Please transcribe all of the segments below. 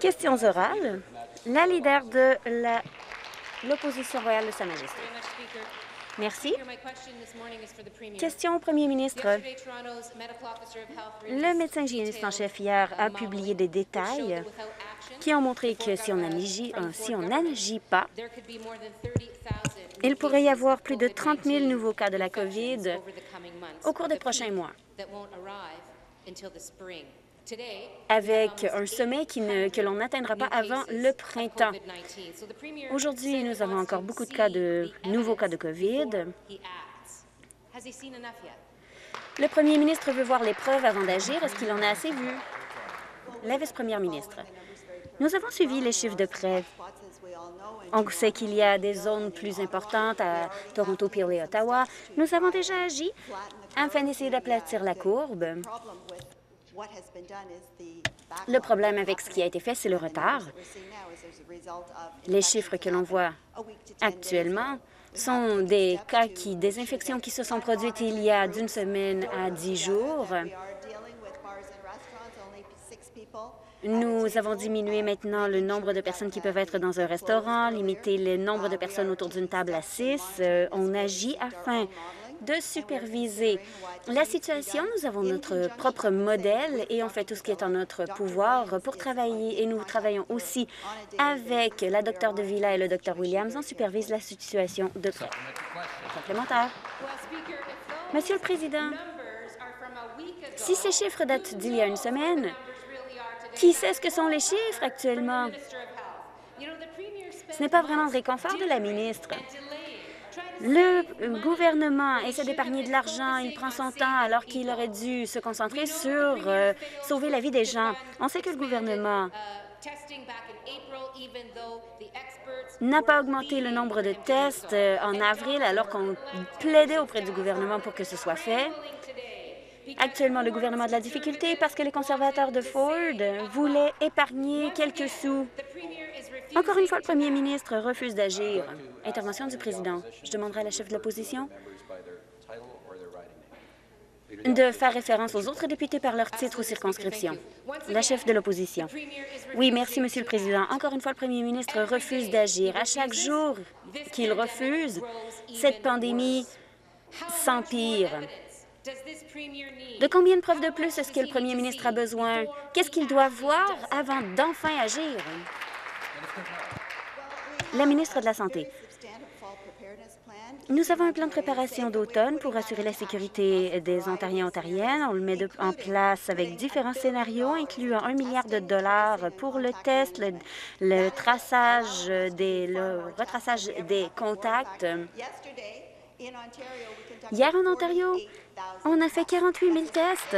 Questions orales. La leader de l'opposition royale de Sa Majesté. Merci. Question au premier ministre. Le médecin hygiéniste en chef hier a publié des détails qui ont montré que si on n'agit si on n'agit pas, il pourrait y avoir plus de 30 000 nouveaux cas de la COVID au cours des prochains mois avec un sommet qui ne, que l'on n'atteindra pas avant le printemps. Aujourd'hui, nous avons encore beaucoup de cas de nouveaux cas de COVID. Le premier ministre veut voir les preuves avant d'agir. Est-ce qu'il en a assez vu? La vice-première ministre. Nous avons suivi les chiffres de près. On sait qu'il y a des zones plus importantes à Toronto, Peel et Ottawa. Nous avons déjà agi afin d'essayer d'aplatir la courbe. Le problème avec ce qui a été fait, c'est le retard. Les chiffres que l'on voit actuellement sont des cas qui, des infections qui se sont produites il y a d'une semaine à dix jours. Nous avons diminué maintenant le nombre de personnes qui peuvent être dans un restaurant, limité le nombre de personnes autour d'une table à six. Euh, on agit afin de superviser la situation. Nous avons notre propre modèle et on fait tout ce qui est en notre pouvoir pour travailler. Et nous travaillons aussi avec la docteure de Villa et le docteur Williams. On supervise la situation de près. Complémentaire. Monsieur le Président, si ces chiffres datent d'il y a une semaine, qui sait ce que sont les chiffres actuellement? Ce n'est pas vraiment le réconfort de la ministre. Le gouvernement essaie d'épargner de l'argent. Il prend son temps alors qu'il aurait dû se concentrer sur euh, sauver la vie des gens. On sait que le gouvernement n'a pas augmenté le nombre de tests euh, en avril alors qu'on plaidait auprès du gouvernement pour que ce soit fait. Actuellement, le gouvernement a de la difficulté parce que les conservateurs de Ford voulaient épargner quelques sous. Encore une fois, le premier ministre refuse d'agir. Intervention du président. Je demanderai à la chef de l'opposition de faire référence aux autres députés par leur titre ou circonscription. La chef de l'opposition. Oui, merci, Monsieur le Président. Encore une fois, le premier ministre refuse d'agir. À chaque jour qu'il refuse, cette pandémie s'empire. De combien de preuves de plus est-ce que le premier ministre a besoin? Qu'est-ce qu'il doit voir avant d'enfin agir? La ministre de la Santé. Nous avons un plan de préparation d'automne pour assurer la sécurité des Ontariens et Ontariennes. On le met en place avec différents scénarios, incluant un milliard de dollars pour le test, le, traçage des, le retraçage des contacts. Hier en Ontario, on a fait 48 000 tests.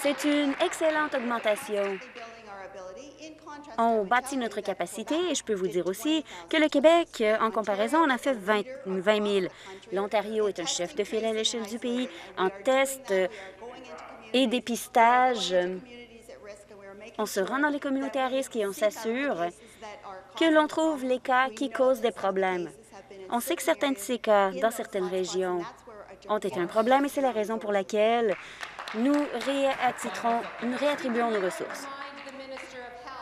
C'est une excellente augmentation. On bâtit notre capacité et je peux vous dire aussi que le Québec, en comparaison, on a fait 20, 000. L'Ontario est un chef de file à l'échelle du pays en tests et dépistage. On se rend dans les communautés à risque et on s'assure que l'on trouve les cas qui causent des problèmes. On sait que certains de ces cas, dans certaines régions, ont été un problème et c'est la raison pour laquelle nous réattribuons nos ressources.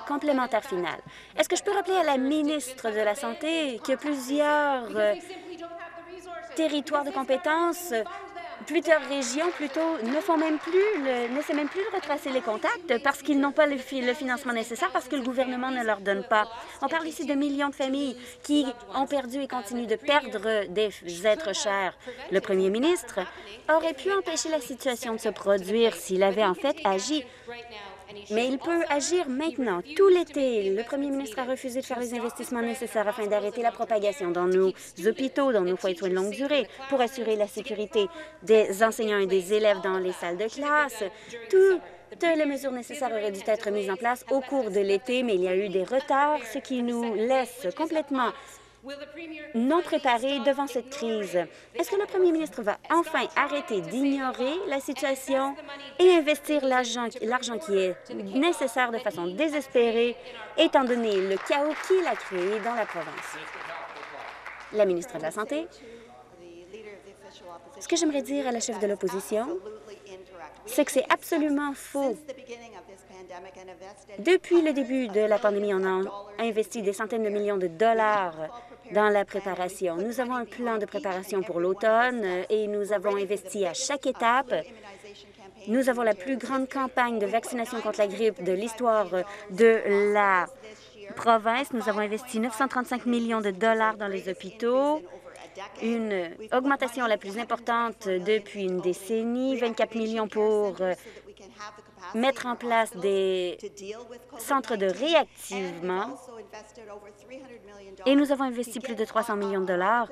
Complémentaire final. Est-ce que je peux rappeler à la ministre de la Santé que plusieurs euh, territoires de compétences plusieurs régions plutôt ne font même plus, le, n'essaient même plus retracer les contacts parce qu'ils n'ont pas le, financement nécessaire parce que le gouvernement ne leur donne pas. On parle ici de millions de familles qui ont perdu et continuent de perdre des êtres chers. Le premier ministre aurait pu empêcher la situation de se produire s'il avait en fait agi mais il peut agir maintenant. Tout l'été, le premier ministre a refusé de faire les investissements nécessaires afin d'arrêter la propagation dans nos hôpitaux, dans nos foyers de soins de longue durée, pour assurer la sécurité des enseignants et des élèves dans les salles de classe. Toutes les mesures nécessaires auraient dû être mises en place au cours de l'été, mais il y a eu des retards, ce qui nous laisse complètement non préparés devant cette crise. Est-ce que le premier ministre va enfin arrêter d'ignorer la situation et investir l'argent qui est nécessaire de façon désespérée, étant donné le chaos qu'il a créé dans la province? La ministre de la Santé. Ce que j'aimerais dire à la chef de l'opposition, c'est que c'est absolument faux. Depuis le début de la pandémie, on a investi des centaines de millions de dollars dans la préparation. Nous avons un plan de préparation pour l'automne et nous avons investi à chaque étape. Nous avons la plus grande campagne de vaccination contre la grippe de l'histoire de la province. Nous avons investi 935 millions de dollars dans les hôpitaux, une augmentation la plus importante depuis une décennie, 24 millions pour mettre en place des centres de réactivement et nous avons investi plus de 300 millions de dollars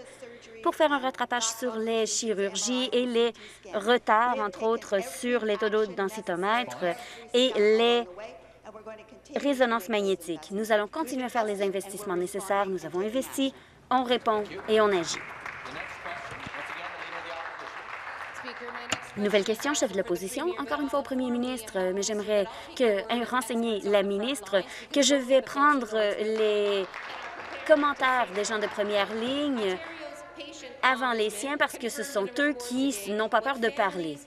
pour faire un rattrapage sur les chirurgies et les retards, entre autres, sur les taux d'eau densitomètres et les résonances magnétiques. Nous allons continuer à faire les investissements nécessaires. Nous avons investi, on répond et on agit. Nouvelle question, chef de l'opposition. Encore une fois au premier ministre, mais j'aimerais que renseigner la ministre que je vais prendre les commentaires des gens de première ligne avant les siens parce que ce sont eux qui n'ont pas peur de parler.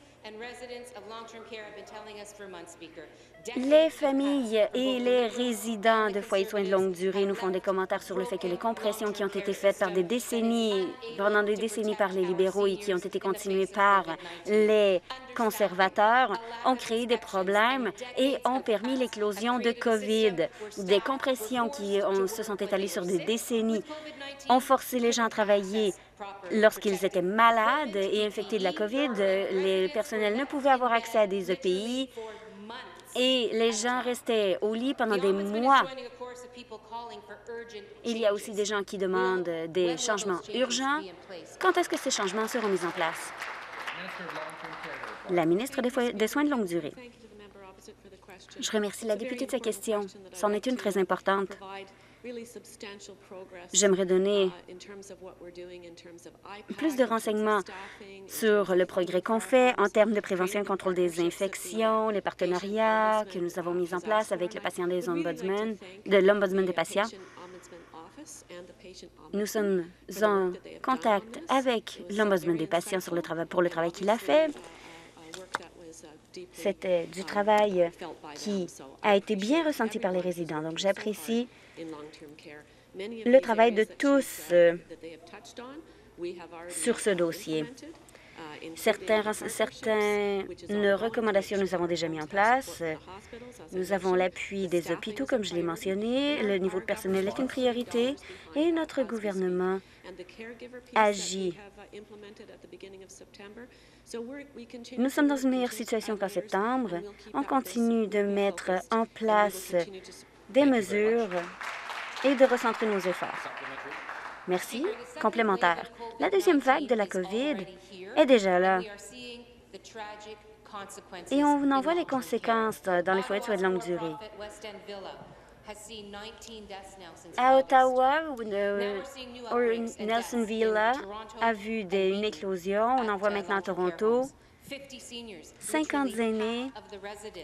Les familles et les résidents de foyers de soins de longue durée nous font des commentaires sur le fait que les compressions qui ont été faites par des décennies, pendant des décennies par les libéraux et qui ont été continuées par les conservateurs ont créé des problèmes et ont permis l'éclosion de COVID. Des compressions qui se sont étalées sur des décennies ont forcé les gens à travailler lorsqu'ils étaient malades et infectés de la COVID. Les personnels ne pouvaient avoir accès à des EPI et les gens restaient au lit pendant des mois. Il y a aussi des gens qui demandent des changements urgents. Quand est-ce que ces changements seront mis en place? La ministre des, Soins de longue durée. Je remercie la députée de sa question. C'en est une très importante. J'aimerais donner uh, plus de renseignements sur le progrès qu'on fait en termes de prévention et contrôle des infections, les partenariats que nous avons mis en place avec le patient des ombudsman, de l'ombudsman des patients. Nous sommes en contact avec l'ombudsman des patients sur le travail, pour le travail qu'il a fait. Uh, C'était du travail qui a été bien ressenti par les résidents, donc j'apprécie le travail de tous euh, sur ce dossier. Certaines recommandations nous avons déjà mis en place. Nous avons l'appui des hôpitaux, comme je l'ai mentionné. Le niveau de personnel est une priorité et notre gouvernement agit. Nous sommes dans une meilleure situation qu'en septembre. On continue de mettre en place des mesures et de recentrer nos efforts. Merci. Complémentaire. La deuxième vague de la COVID est déjà là. Et on en voit les conséquences dans les foyers de soins de longue durée. À Ottawa, Nelson Villa a vu une éclosion. On en voit maintenant à Toronto. 50 aînés,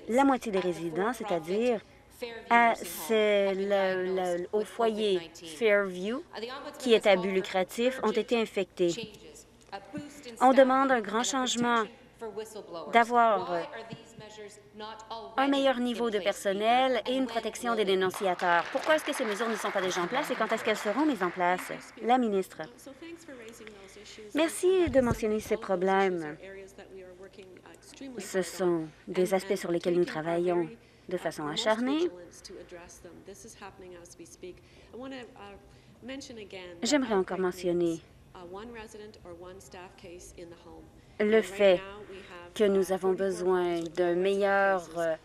la moitié des résidents, c'est-à-dire le, au foyer Fairview, qui est à but lucratif, ont été infectés. On demande un grand changement d'avoir un meilleur niveau de personnel et une protection des dénonciateurs. Pourquoi est-ce que ces mesures ne sont pas déjà en place et quand est-ce qu'elles seront mises en place? La ministre. Merci de mentionner ces problèmes. Ce sont des aspects sur lesquels nous travaillons de façon acharnée. J'aimerais encore mentionner le fait que nous avons besoin d'un meilleur euh,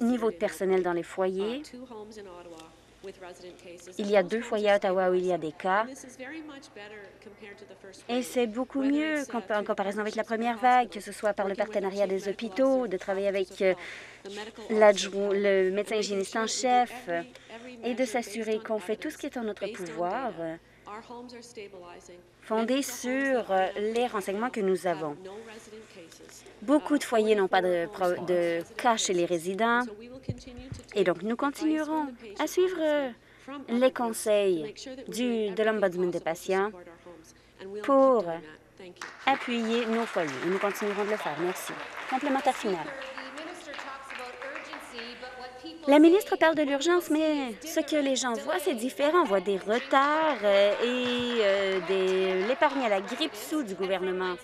niveau de personnel dans les foyers. Il y a deux foyers à Ottawa où il y a des cas. Et c'est beaucoup mieux en comparaison avec la première vague, que ce soit par le partenariat des hôpitaux, de travailler avec euh, le médecin hygiéniste en chef et de s'assurer qu'on fait tout ce qui est en notre pouvoir fondé sur euh, les renseignements que nous avons. Beaucoup de foyers n'ont pas de, cas chez les résidents et donc nous continuerons à suivre euh, les conseils du, de l'Ombudsman des patients pour appuyer nos foyers. Et nous continuerons de le faire. Merci. Complémentaire final. La ministre parle de l'urgence, mais ce que les gens voient, c'est différent. On voit des retards euh, et euh, des- l'épargne à la grippe sous du gouvernement.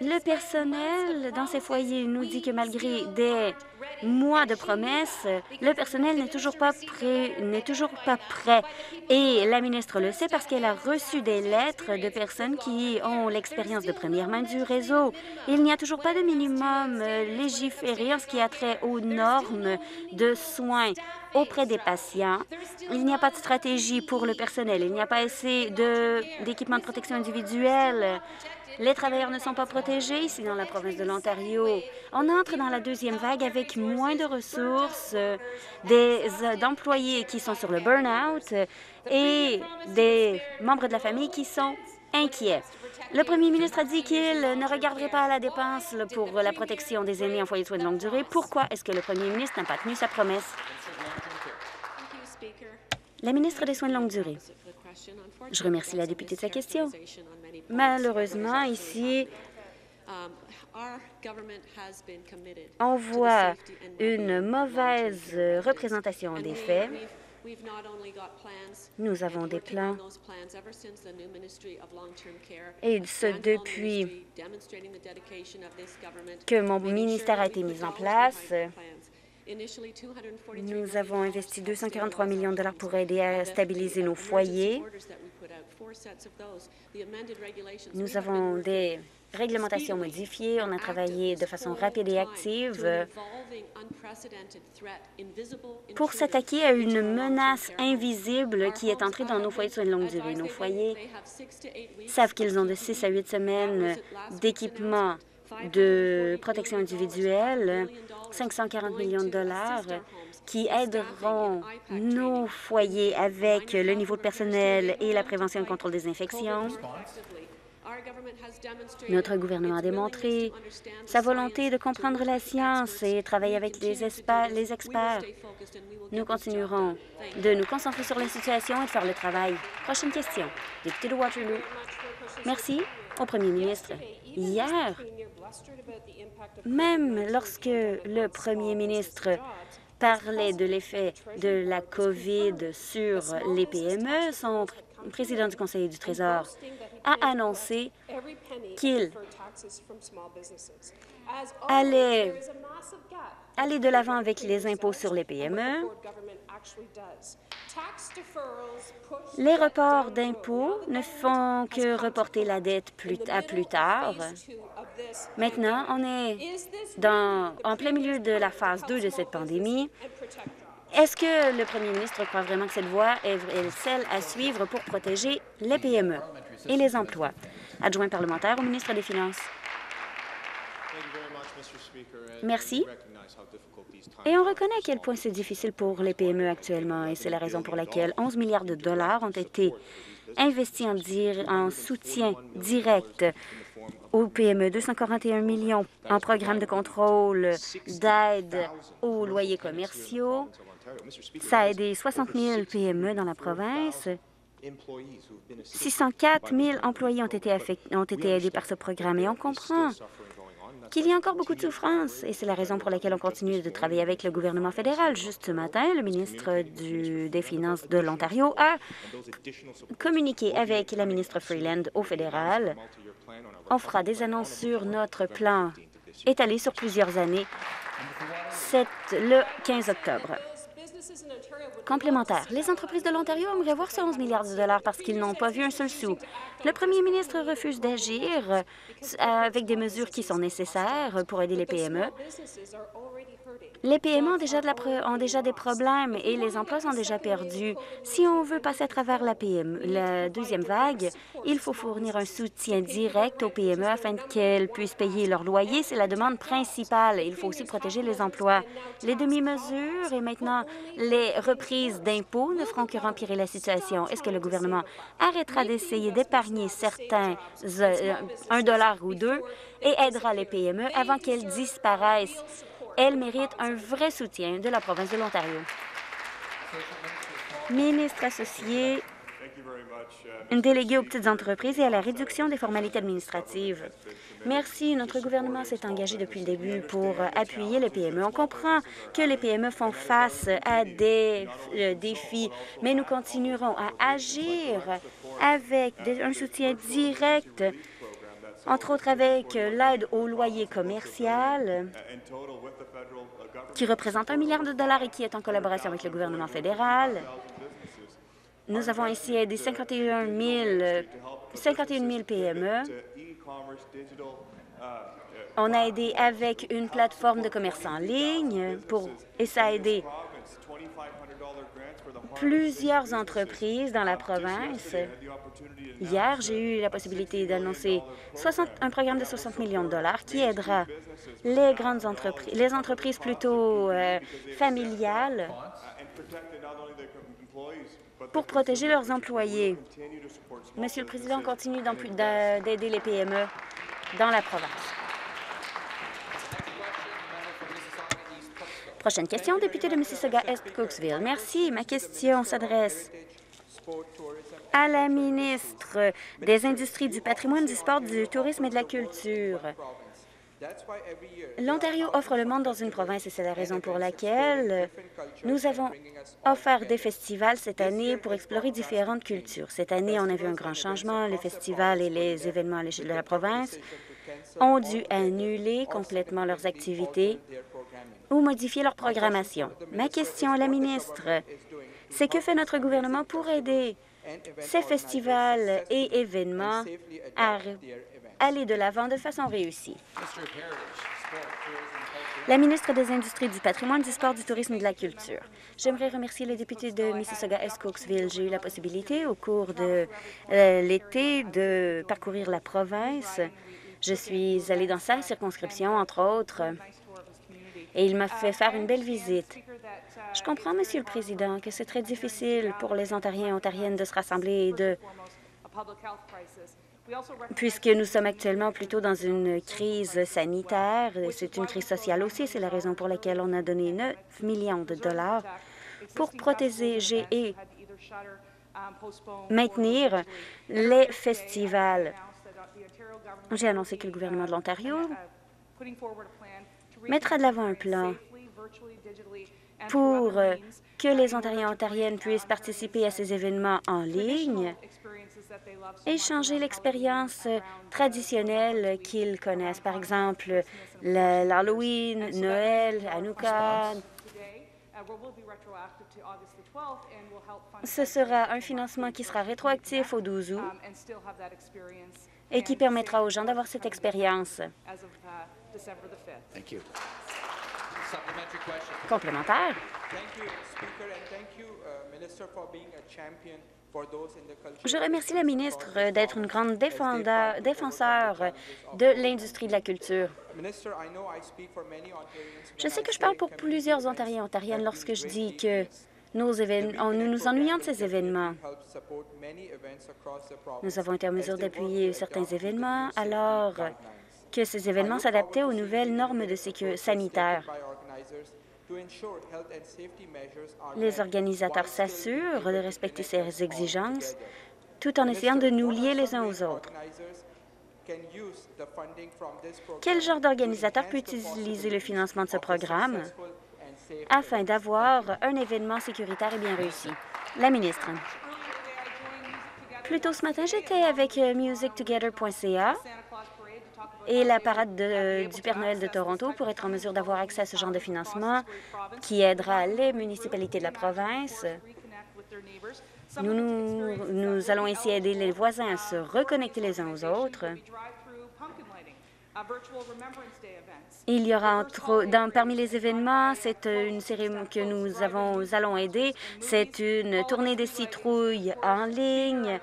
Le personnel dans ces foyers nous dit que malgré des mois de promesses, le personnel n'est toujours pas prêt, n'est toujours pas prêt. Et la ministre le sait parce qu'elle a reçu des lettres de personnes qui ont l'expérience de première main du réseau. Il n'y a toujours pas de minimum légiféré en ce qui a trait aux normes de soins auprès des patients. Il n'y a pas de stratégie pour le personnel. Il n'y a pas assez de- d'équipements de protection individuelle. Les travailleurs ne sont pas protégés ici dans la province de l'Ontario. On entre dans la deuxième vague avec moins de ressources, euh, des euh, d'employés qui sont sur le burn-out euh, et des membres de la famille qui sont inquiets. Le premier ministre a dit qu'il ne regarderait pas la dépense pour la protection des aînés en foyer de soins de longue durée. Pourquoi est-ce que le premier ministre n'a pas tenu sa promesse? La ministre des Soins de longue durée. Je remercie la députée de sa question. Malheureusement, ici, on voit une mauvaise représentation des faits. Nous avons des plans Et ce, depuis que mon ministère a été mis en place. behind our plans. Initially, 243 Nous avons investi to 243 stabilize millions de dollars pour aider à stabiliser nos foyers. Nous avons des réglementations modifiées. On a travaillé de façon rapide et active euh, pour s'attaquer à une menace invisible qui est entrée dans nos foyers de soins de longue durée. Nos foyers savent qu'ils ont de 6 à 8 semaines d'équipement de protection individuelle, 540 millions de dollars qui aideront nos foyers avec le niveau de personnel et la prévention et le contrôle des infections. Notre gouvernement a démontré sa volonté de comprendre la science et travailler avec les, experts. Nous continuerons de nous concentrer sur la situation et de faire le travail. Prochaine question. De Waterloo. Merci au premier ministre. Hier, même lorsque le premier ministre de l'effet de la COVID sur les PME, son pr- président du Conseil du Trésor a annoncé qu'il allait aller de l'avant avec les impôts sur les PME. Les reports d'impôts ne font que reporter la dette plus- à plus tard. Maintenant, on est dans, en plein milieu de la phase 2 de cette pandémie. Est-ce que le premier ministre croit vraiment que cette voie est, est celle à suivre pour protéger les PME et les emplois? Adjoint parlementaire au ministre des Finances. Merci. Et on reconnaît à quel point c'est difficile pour les PME actuellement, et c'est la raison pour laquelle 11 milliards de dollars ont été investis en, en soutien direct aux PME, 241 millions en programme de contrôle d'aide aux loyers commerciaux. Ça a aidé 60 000 PME dans la province. 604 000 employés ont été, ont été aidés par ce programme et on comprend qu'il y a encore beaucoup de souffrance et c'est la raison pour laquelle on continue de travailler avec le gouvernement fédéral. Juste ce matin, le ministre des Finances de l'Ontario a communiqué avec la ministre Freeland au fédéral. On fera des annonces sur notre plan étalé sur plusieurs années le 15 octobre. Complémentaire. Les entreprises de l'Ontario aimeraient voir ces 11 milliards de dollars parce qu'ils n'ont pas vu un seul sou. Le premier ministre refuse d'agir euh, avec des mesures qui sont nécessaires pour aider les PME. Les PME ont déjà, déjà des problèmes et les emplois sont déjà perdus. Si on veut passer à travers la, PME, la deuxième vague, il faut fournir un soutien direct aux PME afin qu'elles puissent payer leur loyer. C'est la demande principale. Il faut aussi protéger les emplois. Les demi-mesures et maintenant les reprises d'impôts ne feront que rempirer la situation. Est-ce que le gouvernement arrêtera d'essayer d'épargner certains euh, un dollar ou deux et aidera les PME avant qu'elles disparaissent? Elle mérite un vrai soutien de la province de l'Ontario. Ministre associé délégué aux petites entreprises et à la réduction des formalités administratives. Merci. Notre gouvernement s'est engagé depuis le début pour appuyer les PME. On comprend que les PME font face à des euh, défis, mais nous continuerons à agir avec un soutien direct entre autres avec l'aide au loyer commercial, qui représente un milliard de dollars et qui est en collaboration avec le gouvernement fédéral. Nous avons ici aidé 51 000, 51 000 PME. On a aidé avec une plateforme de commerce en ligne pour, et ça a aidé plusieurs entreprises dans la province. Hier, j'ai eu la possibilité d'annoncer un programme de 60 millions de dollars qui aidera les grandes entreprises, les entreprises plutôt euh, familiales pour protéger leurs employés. Monsieur le Président, on continue d'aider les PME dans la province. Prochaine question, député de Mississauga-Est, Merci. Ma question s'adresse à la ministre des Industries, du patrimoine, du sport, du tourisme et de la culture. L'Ontario offre le monde dans une province et c'est la raison pour laquelle nous avons offert des festivals cette année pour explorer différentes cultures. Cette année, on a vu un grand changement. Les festivals et les événements à l'échelle de la province ont dû annuler complètement leurs activités ou modifier leur programmation. Ma question à la ministre, c'est que fait notre gouvernement pour aider ces festivals et événements à aller de l'avant de façon réussie? La ministre des Industries, du patrimoine, du sport, du tourisme et de la culture. J'aimerais remercier les députés de Mississauga-Est-Cooksville. J'ai eu la possibilité au cours de euh, l'été de parcourir la province. Je suis allée dans sa circonscription, entre autres, et il m'a fait faire une belle visite. Je comprends, Monsieur le Président, que c'est très difficile pour les Ontariens et Ontariennes de se rassembler de puisque nous sommes actuellement plutôt dans une crise sanitaire, c'est une crise sociale aussi, c'est la raison pour laquelle on a donné 9 millions de dollars pour protéger et maintenir les festivals. J'ai annoncé que le gouvernement de l'Ontario mettra de l'avant un plan pour euh, que les Ontariens et Ontariennes puissent participer à ces événements en ligne et changer l'expérience traditionnelle qu'ils connaissent. Par exemple, l'Halloween, Noël, Hanouka. Ce sera un financement qui sera rétroactif au 12 août et qui permettra aux gens d'avoir cette expérience. Complémentaire. Je remercie la ministre d'être une grande défenseur de l'industrie de la culture. Je sais que je parle pour plusieurs Ontariens et Ontariennes lorsque je dis que nous nous ennuyons de ces événements. Nous avons été en mesure d'appuyer certains événements alors que ces événements s'adaptaient aux nouvelles normes de sécurité sanitaire. Les organisateurs s'assurent de respecter ces exigences tout en essayant de nous lier les uns aux autres. Quel genre d'organisateur peut utiliser le financement de ce programme afin d'avoir un événement sécuritaire et bien réussi? La ministre. Plus tôt ce matin, j'étais avec musictogether.ca et la parade du Père Noël de Toronto pour être en mesure d'avoir accès à ce genre de financement qui aidera les municipalités de la province. Nous, nous, allons ici aider les voisins à se reconnecter les uns aux autres. Il y aura entre, parmi les événements, c'est une cérémonie que nous allons aider. C'est une tournée des citrouilles en ligne,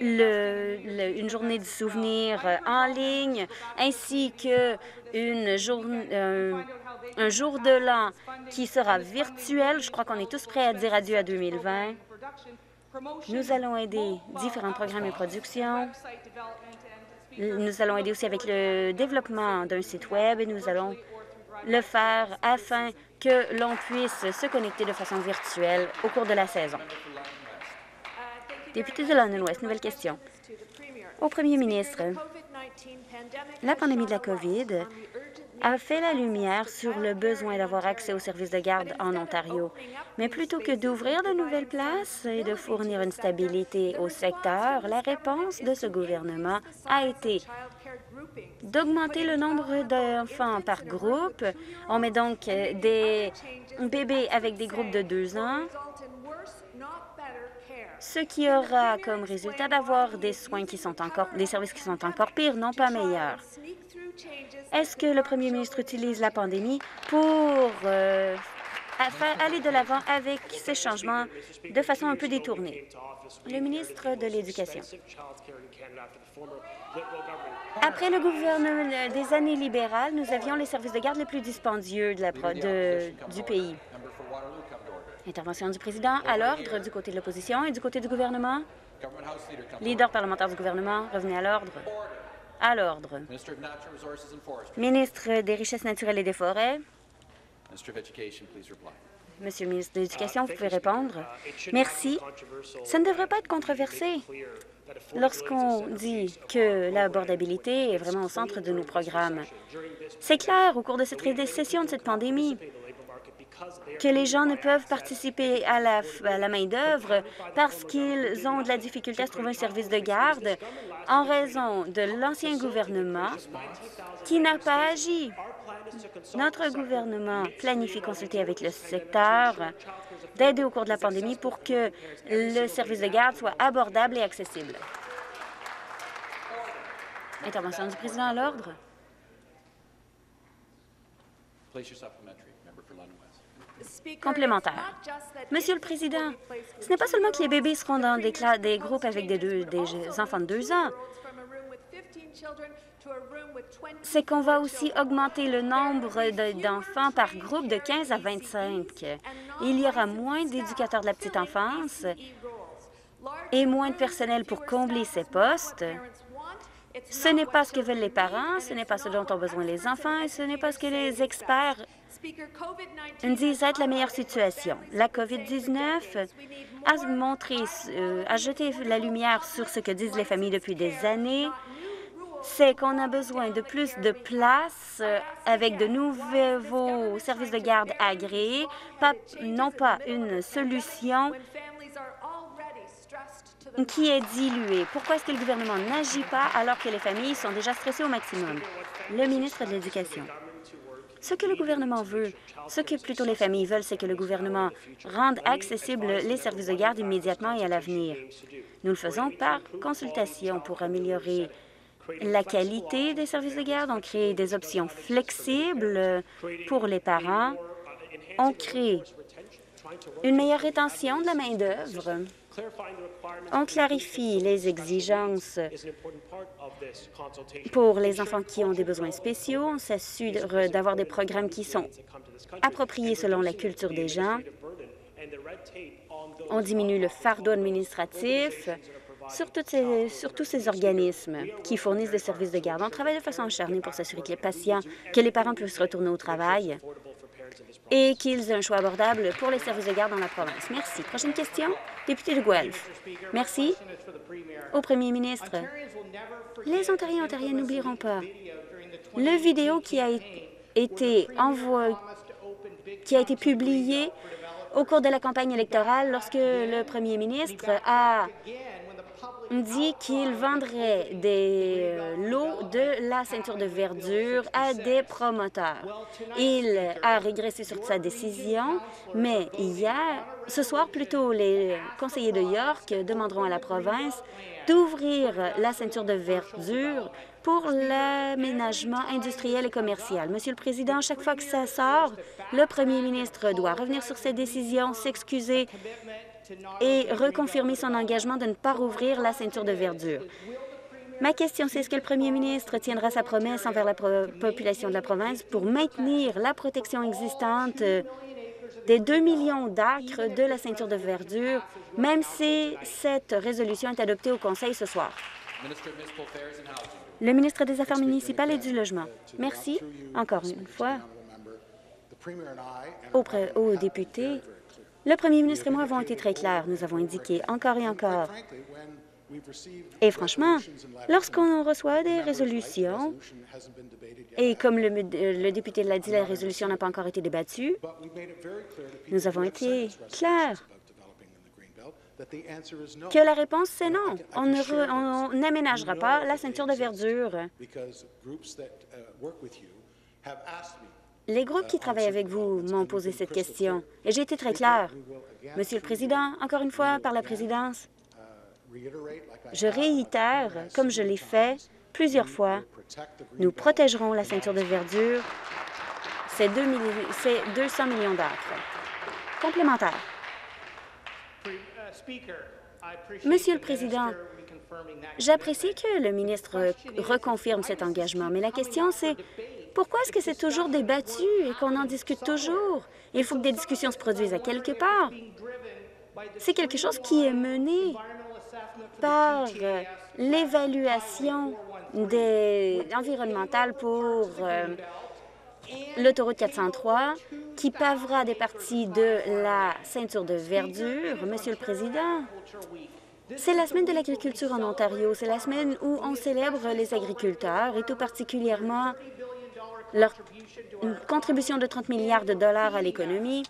une journée du souvenir euh, en ligne, ainsi que euh, un jour de l'an qui sera virtuel. Je crois qu'on est tous prêts à dire adieu à 2020. Nous allons aider différents programmes et productions. Nous allons aider aussi avec le développement d'un site Web et nous allons le faire afin que l'on puisse se connecter de façon virtuelle au cours de la saison. Député de London West, nouvelle question. Au premier ministre, la pandémie de la COVID a fait la lumière sur le besoin d'avoir accès aux services de garde en Ontario. Mais plutôt que d'ouvrir de nouvelles places et de fournir une stabilité au secteur, la réponse de ce gouvernement a été d'augmenter le nombre d'enfants par groupe. On met donc des bébés avec des groupes de deux ans, ce qui aura comme résultat d'avoir des soins qui sont encore, des services qui sont encore pires, non pas meilleurs. Est-ce que le premier ministre utilise la pandémie pour euh, aller de l'avant avec ces changements de façon un peu détournée? Le ministre de l'Éducation. Après le gouvernement des années libérales, nous avions les services de garde les plus dispendieux du pays. Intervention du président à l'ordre du côté de l'opposition et du côté du gouvernement. Leader parlementaire du gouvernement, revenez à l'ordre. À l'ordre. Ministre des Richesses naturelles et des Forêts. Monsieur le ministre de l'Éducation, vous pouvez répondre. Merci. Ça ne devrait pas être controversé. Lorsqu'on dit que l'abordabilité est vraiment au centre de nos programmes, c'est clair au cours de cette récession de cette pandémie que les gens ne peuvent participer à la, main-d'œuvre parce qu'ils ont de la difficulté à trouver un service de garde en raison de l'ancien gouvernement qui n'a pas agi. Notre gouvernement planifie consulter avec le secteur d'aider au cours de la pandémie pour que le service de garde soit abordable et accessible. Intervention du président à l'ordre. Complémentaire. Monsieur le Président, ce n'est pas seulement que les bébés seront dans des, des groupes avec des, deux, enfants de deux ans, c'est qu'on va aussi augmenter le nombre d'enfants par groupe de 15 à 25. Il y aura moins d'éducateurs de la petite enfance et moins de personnel pour combler ces postes. Ce n'est pas ce que veulent les parents, ce n'est pas ce dont ont besoin les enfants et ce n'est pas ce que les experts disent être la meilleure situation. La COVID-19 a montré, euh, a jeté la lumière sur ce que disent les familles depuis des années. C'est qu'on a besoin de plus de places euh, avec de nouveaux services de garde agréés, non pas une solution qui est diluée. Pourquoi est-ce que le gouvernement n'agit pas alors que les familles sont déjà stressées au maximum? Le ministre de l'Éducation. Ce que le gouvernement veut, ce que plutôt les familles veulent, c'est que le gouvernement rende accessibles les services de garde immédiatement et à l'avenir. Nous le faisons par consultation pour améliorer la qualité des services de garde. On crée des options flexibles pour les parents. On crée une meilleure rétention de la main-d'œuvre. On clarifie les exigences pour les enfants qui ont des besoins spéciaux. On s'assure d'avoir des programmes qui sont appropriés selon la culture des gens. On diminue le fardeau administratif sur, tous ces organismes qui fournissent des services de garde. On travaille de façon acharnée pour s'assurer que les patients, que les parents puissent retourner au travail et qu'ils aient un choix abordable pour les services de garde dans la province. Merci. Prochaine question, député de Guelph. Merci. Au premier ministre, les Ontariens et Ontariennes n'oublieront pas le vidéo qui a été envoyé, qui a été publié au cours de la campagne électorale lorsque le premier ministre a dit qu'il vendrait des euh, lots de la ceinture de verdure à des promoteurs. Il a régressé sur sa décision, mais hier, ce soir plutôt, les conseillers de York demanderont à la province d'ouvrir la ceinture de verdure pour l'aménagement industriel et commercial. Monsieur le Président, chaque fois que ça sort, le premier ministre doit revenir sur ses décisions, s'excuser et reconfirmer son engagement de ne pas rouvrir la ceinture de verdure. Ma question, c'est est-ce que le premier ministre tiendra sa promesse envers la population de la province pour maintenir la protection existante des 2 millions d'acres de la ceinture de verdure, même si cette résolution est adoptée au Conseil ce soir? Le ministre des Affaires municipales et du Logement. Merci. Encore une fois, aux députés, le premier ministre et moi avons été très clairs. Nous avons indiqué encore et encore. Et franchement, lorsqu'on reçoit des résolutions, et comme le, député l'a dit, la résolution n'a pas encore été débattue, nous avons été clairs que la réponse, c'est non. On n'aménagera pas la ceinture de verdure. Les groupes qui travaillent avec vous m'ont posé cette question et j'ai été très clair. Monsieur le Président, encore une fois, par la présidence, je réitère, comme je l'ai fait plusieurs fois, nous protégerons la ceinture de verdure. C'est 200 millions d'acres. Complémentaire. Monsieur le Président, j'apprécie que le ministre reconfirme cet engagement, mais la question, c'est pourquoi est-ce que c'est toujours débattu et qu'on en discute toujours? Il faut que des discussions se produisent à quelque part. C'est quelque chose qui est mené par l'évaluation environnementale pour euh, l'autoroute 403 qui pavera des parties de la ceinture de verdure. Monsieur le Président, c'est la semaine de l'agriculture en Ontario. C'est la semaine où on célèbre les agriculteurs et tout particulièrement leur contribution de 30 milliards de dollars à l'économie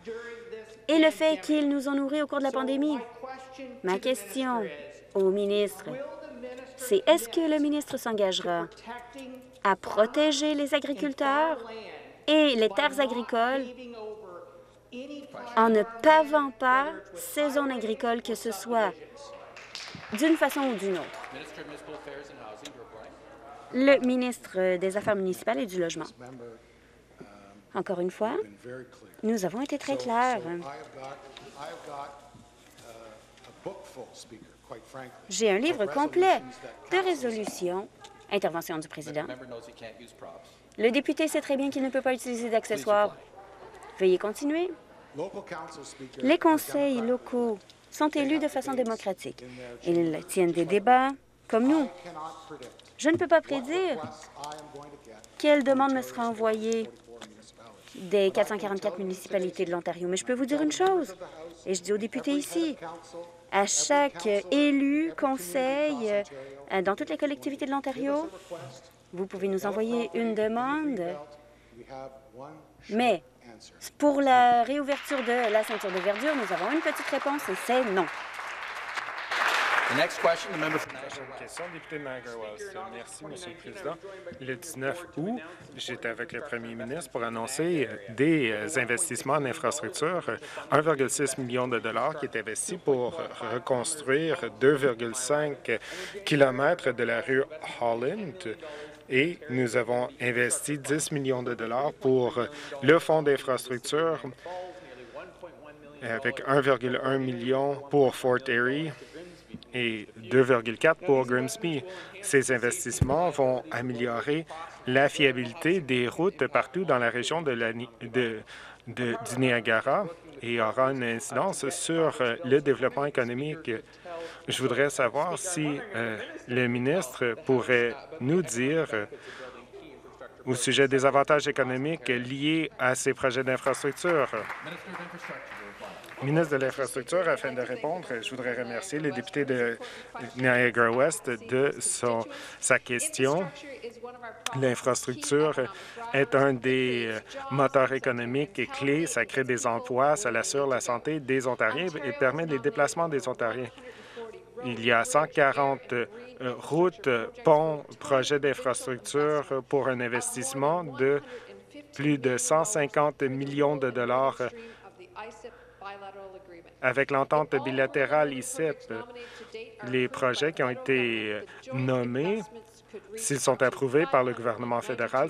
et le fait qu'ils nous ont nourris au cours de la pandémie. Ma question au ministre, c'est est-ce que le ministre s'engagera à protéger les agriculteurs? Et les terres agricoles en ne pavant pas ces zones agricoles, que ce soit d'une façon ou d'une autre. Le ministre des Affaires municipales et du Logement. Encore une fois, nous avons été très clairs. J'ai un livre complet de résolutions. Intervention du président. Le député sait très bien qu'il ne peut pas utiliser d'accessoires. Veuillez continuer. Les conseils locaux sont élus de façon démocratique. Ils tiennent des débats comme nous. Je ne peux pas prédire quelle demande me sera envoyée des 444 municipalités de l'Ontario, mais je peux vous dire une chose, et je dis aux députés ici, à chaque élu, conseil, euh, dans toutes les collectivités de l'Ontario, vous pouvez nous envoyer une demande, mais pour la réouverture de la ceinture de verdure, nous avons une petite réponse et c'est non. question, député de Merci, Monsieur le Président. Le 19 août, j'étais avec le premier ministre pour annoncer des euh, investissements en infrastructure, 1,6 million de dollars qui est investi pour reconstruire 2,5 kilomètres de la rue Holland et nous avons investi 10 millions de dollars pour le fonds d'infrastructure avec 1,1 million pour Fort Erie et 2,4 pour Grimsby. Ces investissements vont améliorer la fiabilité des routes partout dans la région du Niagara et aura une incidence sur le développement économique je voudrais savoir si euh, le ministre pourrait nous dire euh, au sujet des avantages économiques liés à ces projets d'infrastructure. Ministre de l'Infrastructure, afin de répondre, je voudrais remercier le député de Niagara-Ouest de son, sa question. L'infrastructure est un des euh, moteurs économiques et clés. Ça crée des emplois, ça assure la santé des Ontariens et permet les déplacements des Ontariens. Il y a 140 euh, routes, ponts, projets d'infrastructure pour un investissement de plus de 150 millions de dollars avec l'entente bilatérale ICEP. Les projets qui ont été nommés S'ils sont approuvés par le gouvernement fédéral,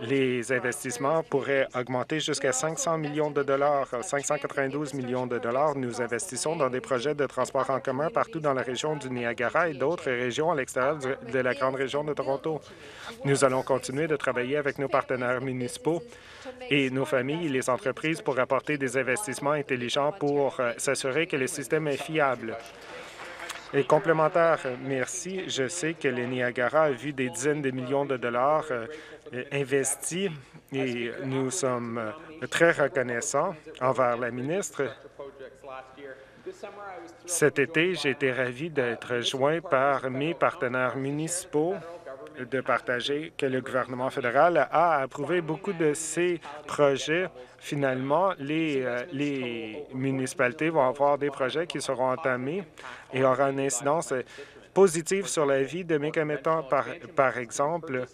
les investissements pourraient augmenter jusqu'à 500 millions de dollars, 592 millions de dollars. Nous investissons dans des projets de transport en commun partout dans la région du Niagara et d'autres régions à l'extérieur de la grande région de Toronto. Nous allons continuer de travailler avec nos partenaires municipaux et nos familles et les entreprises pour apporter des investissements intelligents pour euh, s'assurer que le système est fiable. Et complémentaire, merci. Je sais que le Niagara a vu des dizaines de millions de dollars euh, investis et nous sommes euh, très reconnaissants envers la ministre. Cet été, j'ai été ravi d'être joint par mes partenaires municipaux de partager que le gouvernement fédéral a approuvé beaucoup de ces projets. Finalement, les, euh, les municipalités vont avoir des projets qui seront entamés et aura une incidence positive sur la vie de mes commettants. Par, par exemple,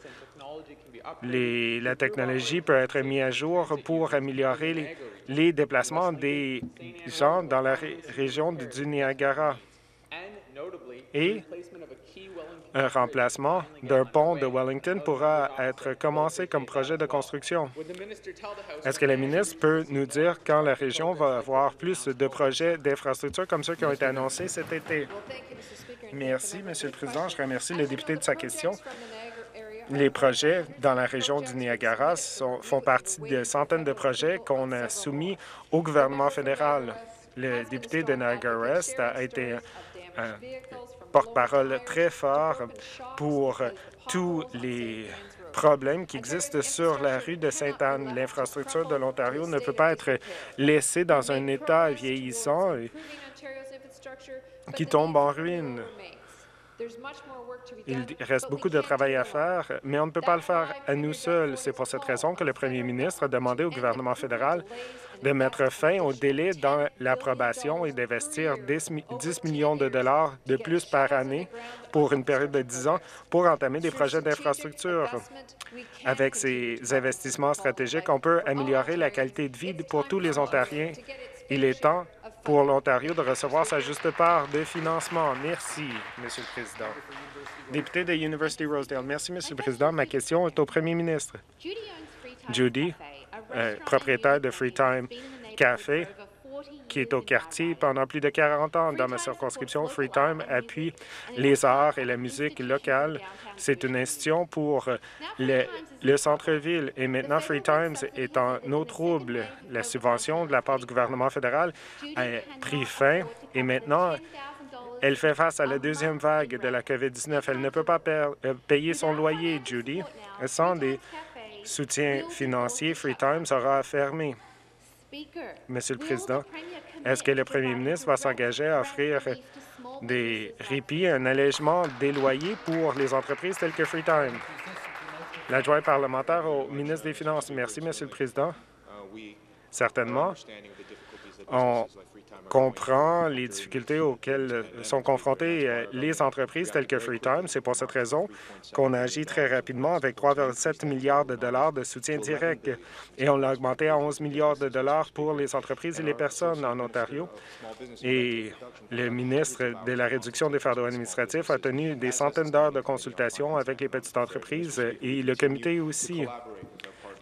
les, la technologie peut être mise à jour pour améliorer les, les déplacements des gens dans la région du Niagara. Et un remplacement d'un pont de Wellington pourra être commencé comme projet de construction. Est-ce que la ministre peut nous dire quand la région va avoir plus de projets d'infrastructures comme ceux qui ont été annoncés cet été? Merci, Monsieur le Président. Je remercie le député de sa question. Les projets dans la région du Niagara font partie de centaines de projets qu'on a soumis au gouvernement fédéral. Le député de Niagara-Est a été un porte-parole très fort pour tous les problèmes qui existent sur la rue de Sainte-Anne. L'infrastructure de l'Ontario ne peut pas être laissée dans un état vieillissant qui tombe en ruine. Il reste beaucoup de travail à faire, mais on ne peut pas le faire à nous seuls. C'est pour cette raison que le premier ministre a demandé au gouvernement fédéral de mettre fin au délai dans l'approbation et d'investir 10 millions de dollars de plus par année pour une période de 10 ans pour entamer des projets d'infrastructure. Avec ces investissements stratégiques, on peut améliorer la qualité de vie pour tous les Ontariens. Il est temps pour l'Ontario de recevoir sa juste part de financement. Merci, Monsieur le Président. Député de University Rosedale. Merci, Monsieur le Président. Ma question est au premier ministre. Judy, propriétaire de Freetime Café, qui est au quartier pendant plus de 40 ans dans ma circonscription. Freetime appuie les arts et la musique locale. C'est une institution pour le, le centre-ville. Et maintenant, Freetimes est en eau trouble. La subvention de la part du gouvernement fédéral a pris fin et maintenant, elle fait face à la deuxième vague de la COVID-19. Elle ne peut pas euh, payer son loyer, Judy. Sans des soutiens financiers, Freetimes aura fermé. Monsieur le Président, est-ce que le premier ministre va s'engager à offrir des répits, un allègement des loyers pour les entreprises telles que Freetime? L'adjoint parlementaire au ministre des Finances. Merci, Monsieur le Président. Certainement, on comprend les difficultés auxquelles sont confrontées euh, les entreprises telles que Freetime. C'est pour cette raison qu'on agit très rapidement avec 3,7 milliards de dollars de soutien direct et on l'a augmenté à 11 milliards de dollars pour les entreprises et les personnes en Ontario. Et le ministre de la Réduction des fardeaux administratifs a tenu des centaines d'heures de consultation avec les petites entreprises et le comité aussi.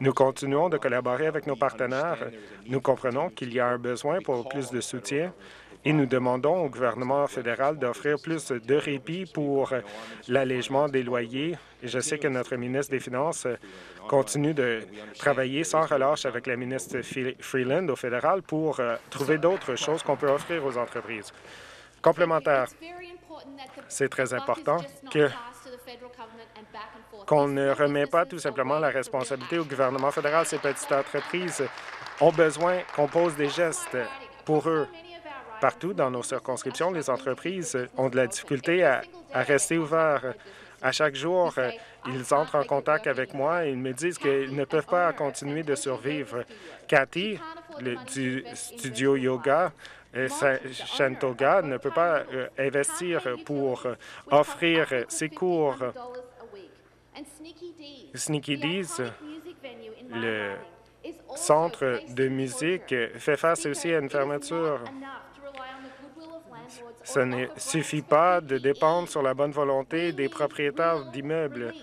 Nous continuons de collaborer avec nos partenaires. Nous comprenons qu'il y a un besoin pour plus de soutien et nous demandons au gouvernement fédéral d'offrir plus de répit pour l'allègement des loyers. Je sais que notre ministre des Finances continue de travailler sans relâche avec la ministre Freeland au fédéral pour euh, trouver d'autres choses qu'on peut offrir aux entreprises. Complémentaire, c'est très important que qu'on ne remet pas tout simplement la responsabilité au gouvernement fédéral. Ces petites entreprises ont besoin qu'on pose des gestes pour eux. Partout dans nos circonscriptions, les entreprises ont de la difficulté à, rester ouvertes. À chaque jour, ils entrent en contact avec moi et ils me disent qu'ils ne peuvent pas continuer de survivre. Cathy, le, du studio yoga, Shantoga ne peut pas euh, investir pour offrir ses cours Sneaky Dees, le centre de musique, fait face aussi à une fermeture. Ça ne suffit pas de dépendre sur la bonne volonté des propriétaires d'immeubles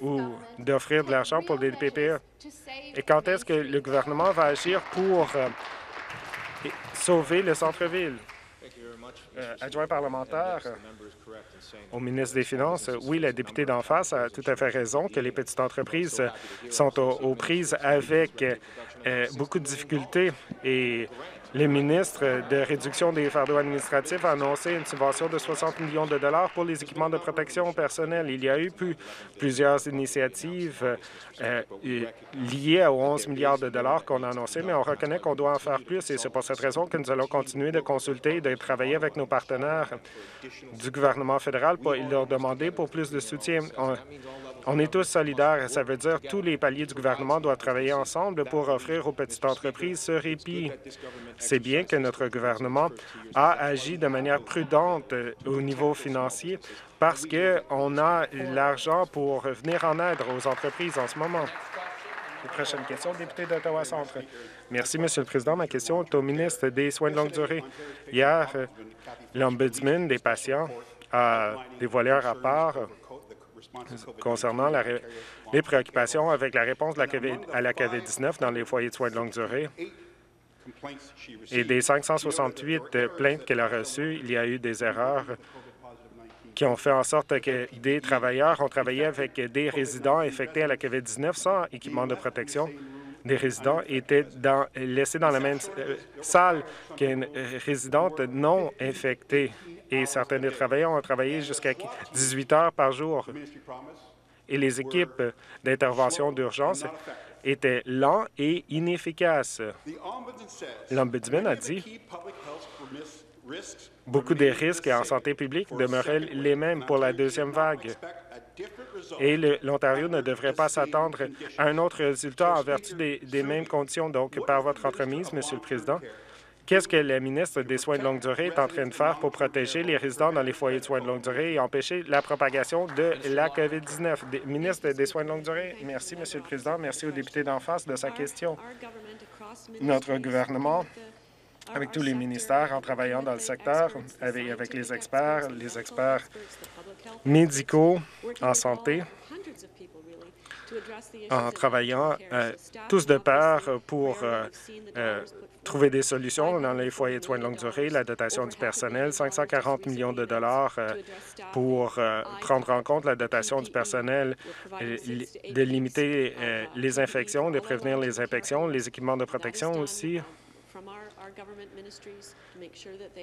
ou d'offrir de l'argent pour des PPE. Et quand est-ce que le gouvernement va agir pour euh, sauver le centre-ville? Euh, adjoint parlementaire au ministre des Finances, oui, la députée d'en face a tout à fait raison que les petites entreprises sont aux, prises avec euh, beaucoup de difficultés et Le ministre de Réduction des fardeaux administratifs a annoncé une subvention de 60 millions de dollars pour les équipements de protection personnelle. Il y a eu plusieurs initiatives euh, liées aux 11 milliards de dollars qu'on a annoncés, mais on reconnaît qu'on doit en faire plus et c'est pour cette raison que nous allons continuer de consulter et de travailler avec nos partenaires du gouvernement fédéral pour leur demander pour plus de soutien. Est tous solidaires. Ça veut dire que tous les paliers du gouvernement doivent travailler ensemble pour offrir aux petites entreprises ce répit. C'est bien que notre gouvernement a agi de manière prudente euh, au niveau financier parce qu'on a l'argent pour venir en aide aux entreprises en ce moment. prochaine question, député d'Ottawa-Centre. Merci, Monsieur le Président. Ma question est au ministre des Soins de longue durée. Hier, euh, l'Ombudsman des patients a dévoilé un rapport concernant les préoccupations avec la réponse la à la COVID-19 dans les foyers de soins de longue durée. Et des 568 plaintes qu'elle a reçues, il y a eu des erreurs qui ont fait en sorte que des travailleurs ont travaillé avec des résidents infectés à la COVID-19 sans équipement de protection. Des résidents étaient laissés dans la même euh, salle qu'une résidente non infectée et certains des travailleurs ont travaillé jusqu'à 18 heures par jour. Et les équipes d'intervention d'urgence étaient lents et inefficaces. L'Ombudsman a dit beaucoup des risques en santé publique demeuraient les mêmes pour la deuxième vague. Et l'Ontario ne devrait pas s'attendre à un autre résultat en vertu des, des mêmes conditions. Donc, par votre entremise, Monsieur le Président, Qu'est-ce que la ministre des Soins de longue durée est en train de faire pour protéger les résidents dans les foyers de soins de longue durée et empêcher la propagation de la COVID-19? Ministre des Soins de longue durée, merci, Monsieur le Président. Merci au député d'en face de sa question. Notre gouvernement avec tous les ministères en travaillant dans le secteur, avec, avec les experts, les experts médicaux en santé, en travaillant euh, tous de pair pour euh, euh, trouver des solutions dans les foyers de soins de longue durée, la dotation du personnel, 540 millions de dollars pour prendre en compte la dotation du personnel, de limiter les infections, de prévenir les infections, les équipements de protection aussi.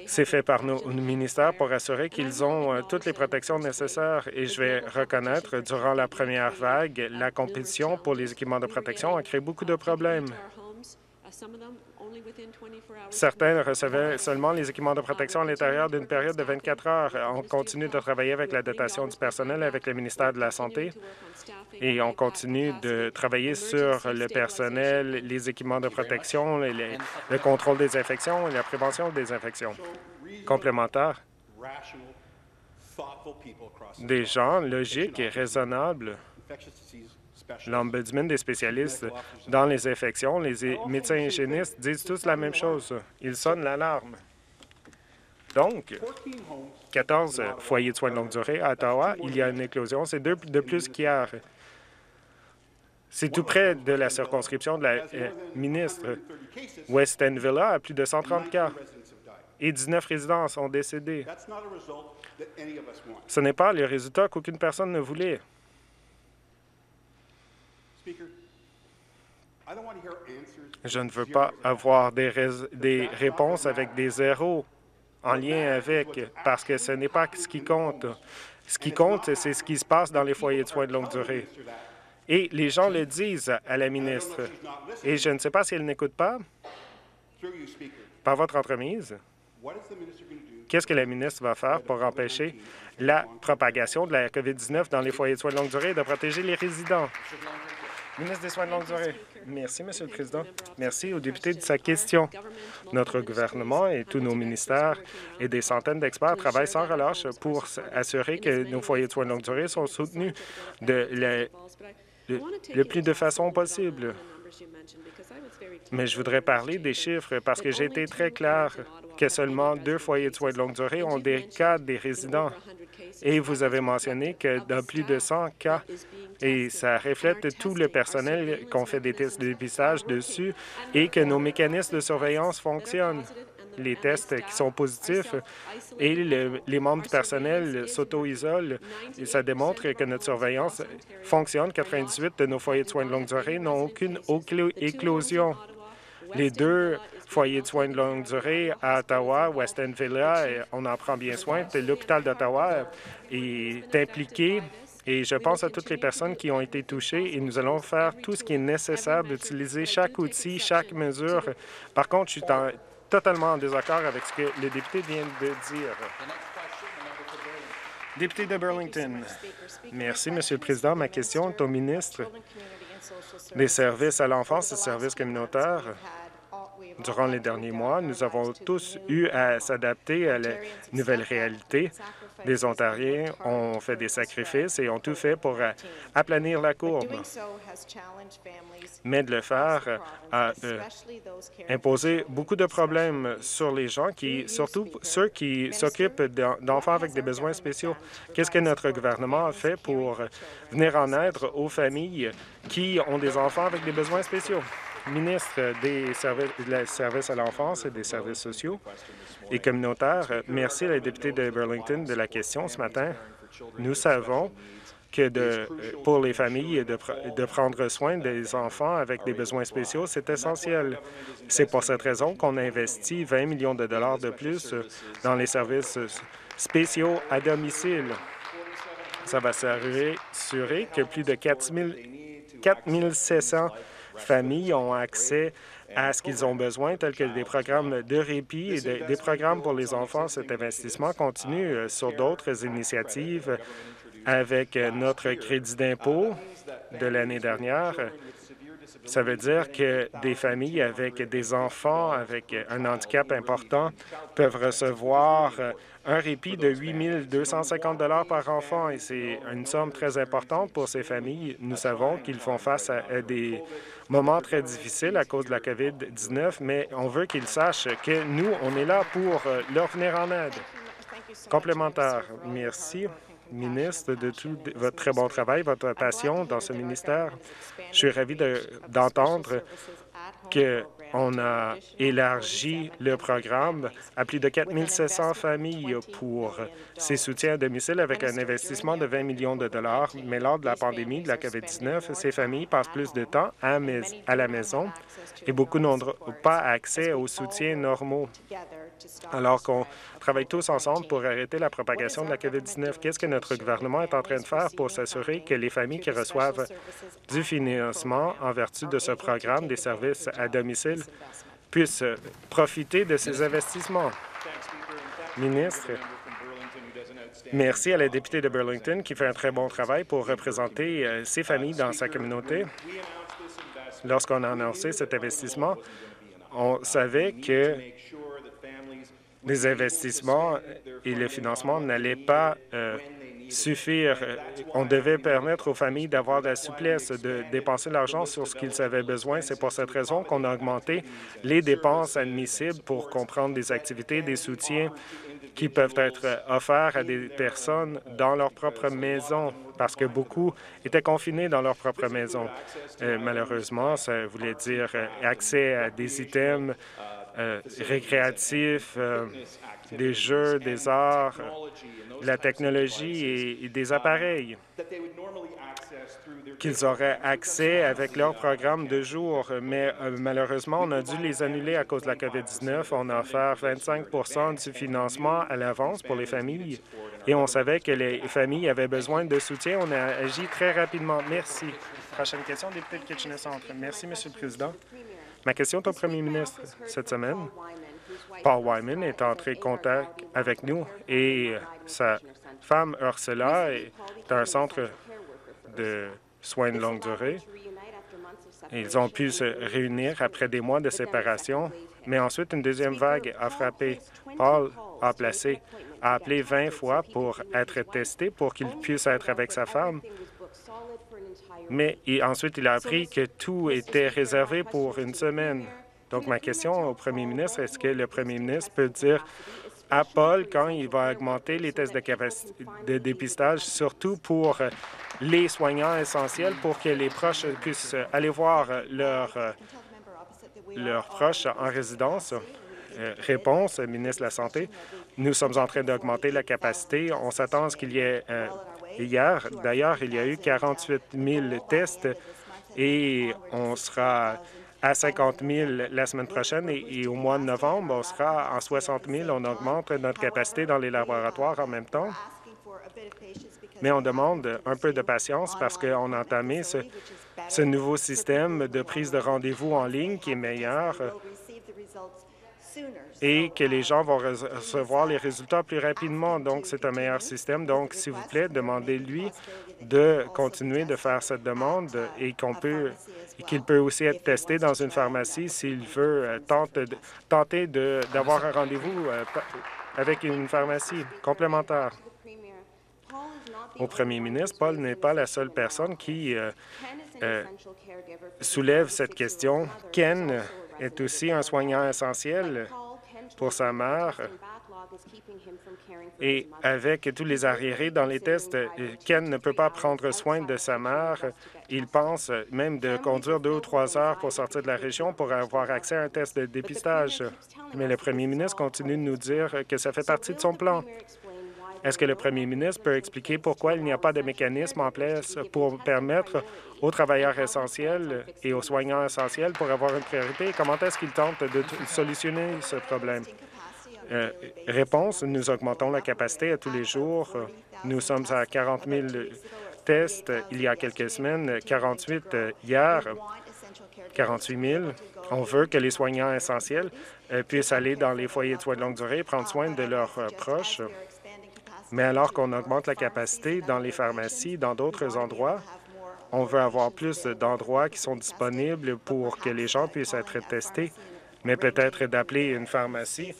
C'est fait par nos ministères pour assurer qu'ils ont euh, toutes les protections nécessaires et je vais reconnaître, durant la première vague, la compétition pour les équipements de protection a créé beaucoup de problèmes. Certains recevaient seulement les équipements de protection à l'intérieur d'une période de 24 heures. On continue de travailler avec la dotation du personnel, avec le ministère de la Santé, et on continue de travailler sur le personnel, les équipements de protection, le contrôle des infections et la prévention des infections. Complémentaires. Des gens logiques et raisonnables L'Ombudsman des spécialistes dans les infections, les médecins hygiénistes disent tous la même chose. Ils sonnent l'alarme. Donc, 14 foyers de soins de longue durée à Ottawa, il y a une éclosion. C'est deux de plus qu'hier. C'est tout près de la circonscription de la euh, ministre. West End Villa a plus de 130 cas et 19 résidents sont décédés. Ce n'est pas le résultat qu'aucune personne ne voulait. Je ne veux pas avoir des, des réponses avec des zéros en lien avec, parce que ce n'est pas ce qui compte. Ce qui compte, c'est ce qui se passe dans les foyers de soins de longue durée. Et les gens le disent à la ministre. Et je ne sais pas si elle n'écoute pas. Par votre entremise, qu'est-ce que la ministre va faire pour empêcher la propagation de la COVID-19 dans les foyers de soins de longue durée et de protéger les résidents? Ministre des Soins de longue durée. Merci, Monsieur le Président. Merci aux députés de sa question. Notre gouvernement et tous nos ministères et des centaines d'experts travaillent sans relâche pour assurer que nos foyers de soins de longue durée sont soutenus de le, plus de façon possible. Mais je voudrais parler des chiffres parce que j'ai été très clair que seulement deux foyers de soins de longue durée ont des cas des résidents. Et vous avez mentionné que dans plus de 100 cas, et ça reflète tout le personnel qu'on fait des tests de dépistage dessus et que nos mécanismes de surveillance fonctionnent les tests qui sont positifs et les membres du personnel s'auto-isolent. Ça démontre que notre surveillance fonctionne. 98 de nos foyers de soins de longue durée n'ont aucune éclosion. Les deux foyers de soins de longue durée à Ottawa, West End Villa, on en prend bien soin. L'hôpital d'Ottawa est impliqué et je pense à toutes les personnes qui ont été touchées et nous allons faire tout ce qui est nécessaire d'utiliser chaque outil, chaque mesure. Par contre, je suis totalement en désaccord avec ce que le député vient de dire. Député de Burlington. Merci, Monsieur le Président. Ma question est au ministre des services à l'enfance et services communautaires. Durant les derniers mois, nous avons tous eu à s'adapter à la nouvelle réalité. Les Ontariens ont fait des sacrifices et ont tout fait pour euh, aplanir la courbe. Mais de le faire a euh, imposé beaucoup de problèmes sur les gens, qui, surtout ceux qui s'occupent d'enfants avec des besoins spéciaux. Qu'est-ce que notre gouvernement a fait pour venir en aide aux familles qui ont des enfants avec des besoins spéciaux? Ministre des services, à l'enfance et des services sociaux et communautaires, merci à la députée de Burlington de la question ce matin. Nous savons que de, pour les familles, de, de prendre soin des enfants avec des besoins spéciaux, c'est essentiel. C'est pour cette raison qu'on a investi 20 millions de dollars de plus dans les services spéciaux à domicile. Ça va s'assurer que plus de 4 700 familles ont accès à ce qu'ils ont besoin, tels que des programmes de répit et des programmes pour les enfants. Cet investissement continue euh, sur d'autres initiatives avec euh, notre crédit d'impôt de l'année dernière. Ça veut dire que des familles avec des enfants avec un handicap important peuvent recevoir euh, un répit de 8 250 par enfant et c'est une somme très importante pour ces familles. Nous savons qu'ils font face à des moment très difficile à cause de la COVID-19, mais on veut qu'ils sachent que nous, on est là pour euh, leur venir en aide. Complémentaire. Merci, ministre, de tout votre très bon travail, votre passion dans ce ministère. Je suis ravi d'entendre on a élargi le programme à plus de 4 700 familles pour ces soutiens à domicile avec un investissement de 20 millions de dollars. Mais lors de la pandémie de la COVID-19, ces familles passent plus de temps à, à la maison et beaucoup n'ont pas accès aux soutiens normaux. Alors qu'on travaille tous ensemble pour arrêter la propagation de la COVID-19, qu'est-ce que notre gouvernement est en train de faire pour s'assurer que les familles qui reçoivent du financement en vertu de ce programme des services à domicile puissent profiter de ces investissements? Ministre, merci à la députée de Burlington qui fait un très bon travail pour représenter euh, ces familles dans sa communauté. Lorsqu'on a annoncé cet investissement, on savait que les investissements et le financement n'allaient pas euh, suffire. On devait permettre aux familles d'avoir de la souplesse, de dépenser l'argent sur ce qu'ils avaient besoin. C'est pour cette raison qu'on a augmenté les dépenses admissibles pour comprendre des activités, des soutiens qui peuvent être offerts à des personnes dans leur propre maison, parce que beaucoup étaient confinés dans leur propre maison. Euh, malheureusement, ça voulait dire euh, accès à des items euh, récréatifs, euh, des jeux, des arts, la technologie et, des appareils qu'ils auraient accès avec leur programme de jour. Mais euh, malheureusement, on a dû les annuler à cause de la COVID-19. On a offert 25% du financement à l'avance pour les familles et on savait que les familles avaient besoin de soutien. On a agi très rapidement. Merci. Prochaine question, député de Kitchener-Centre. Merci, Monsieur le Président. Ma question est au premier ministre. Cette semaine, Paul Wyman est entré en contact avec nous et sa femme Ursula est dans un centre de soins de longue durée. Ils ont pu se réunir après des mois de séparation, mais ensuite une deuxième vague a frappé. Paul a placé, a appelé 20 fois pour être testé pour qu'il puisse être avec sa femme mais ensuite, il a appris que tout était réservé pour une semaine. Donc, ma question au premier ministre, est-ce que le premier ministre peut dire à Paul quand il va augmenter les tests de, de dépistage, surtout pour les soignants essentiels, pour que les proches puissent aller voir leurs leurs proches en résidence? Euh, réponse, ministre de la Santé, nous sommes en train d'augmenter la capacité. On s'attend à ce qu'il y ait euh, Hier, d'ailleurs, il y a eu 48 000 tests et on sera à 50 000 la semaine prochaine et, au mois de novembre, on sera en 60 000. On augmente notre capacité dans les laboratoires en même temps. Mais on demande un peu de patience parce qu'on a entamé ce, ce nouveau système de prise de rendez-vous en ligne qui est meilleur et que les gens vont recevoir les résultats plus rapidement. Donc, c'est un meilleur système. Donc, s'il vous plaît, demandez-lui de continuer de faire cette demande et qu'on peut qu'il peut aussi être testé dans une pharmacie s'il veut euh, tenter d'avoir un rendez-vous euh, avec une pharmacie complémentaire. Au premier ministre, Paul n'est pas la seule personne qui euh, soulève cette question. Ken est aussi un soignant essentiel pour sa mère. Et avec tous les arriérés dans les tests, euh, Ken ne peut pas prendre soin de sa mère. Il pense même de conduire deux ou trois heures pour sortir de la région pour avoir accès à un test de dépistage. Mais le premier ministre continue de nous dire que ça fait partie de son plan. Est-ce que le premier ministre peut expliquer pourquoi il n'y a pas de mécanisme en place pour permettre aux travailleurs essentiels et aux soignants essentiels pour avoir une priorité? Comment est-ce qu'il tente de solutionner ce problème? Euh, réponse, nous augmentons la capacité à tous les jours. Nous sommes à 40 000 tests il y a quelques semaines, 48 hier, 48 000. On veut que les soignants essentiels euh, puissent aller dans les foyers de soins de longue durée et prendre soin de leurs euh, proches. Mais alors qu'on augmente la capacité dans les pharmacies, dans d'autres endroits, on veut avoir plus d'endroits qui sont disponibles pour que les gens puissent être testés, mais peut-être d'appeler une pharmacie.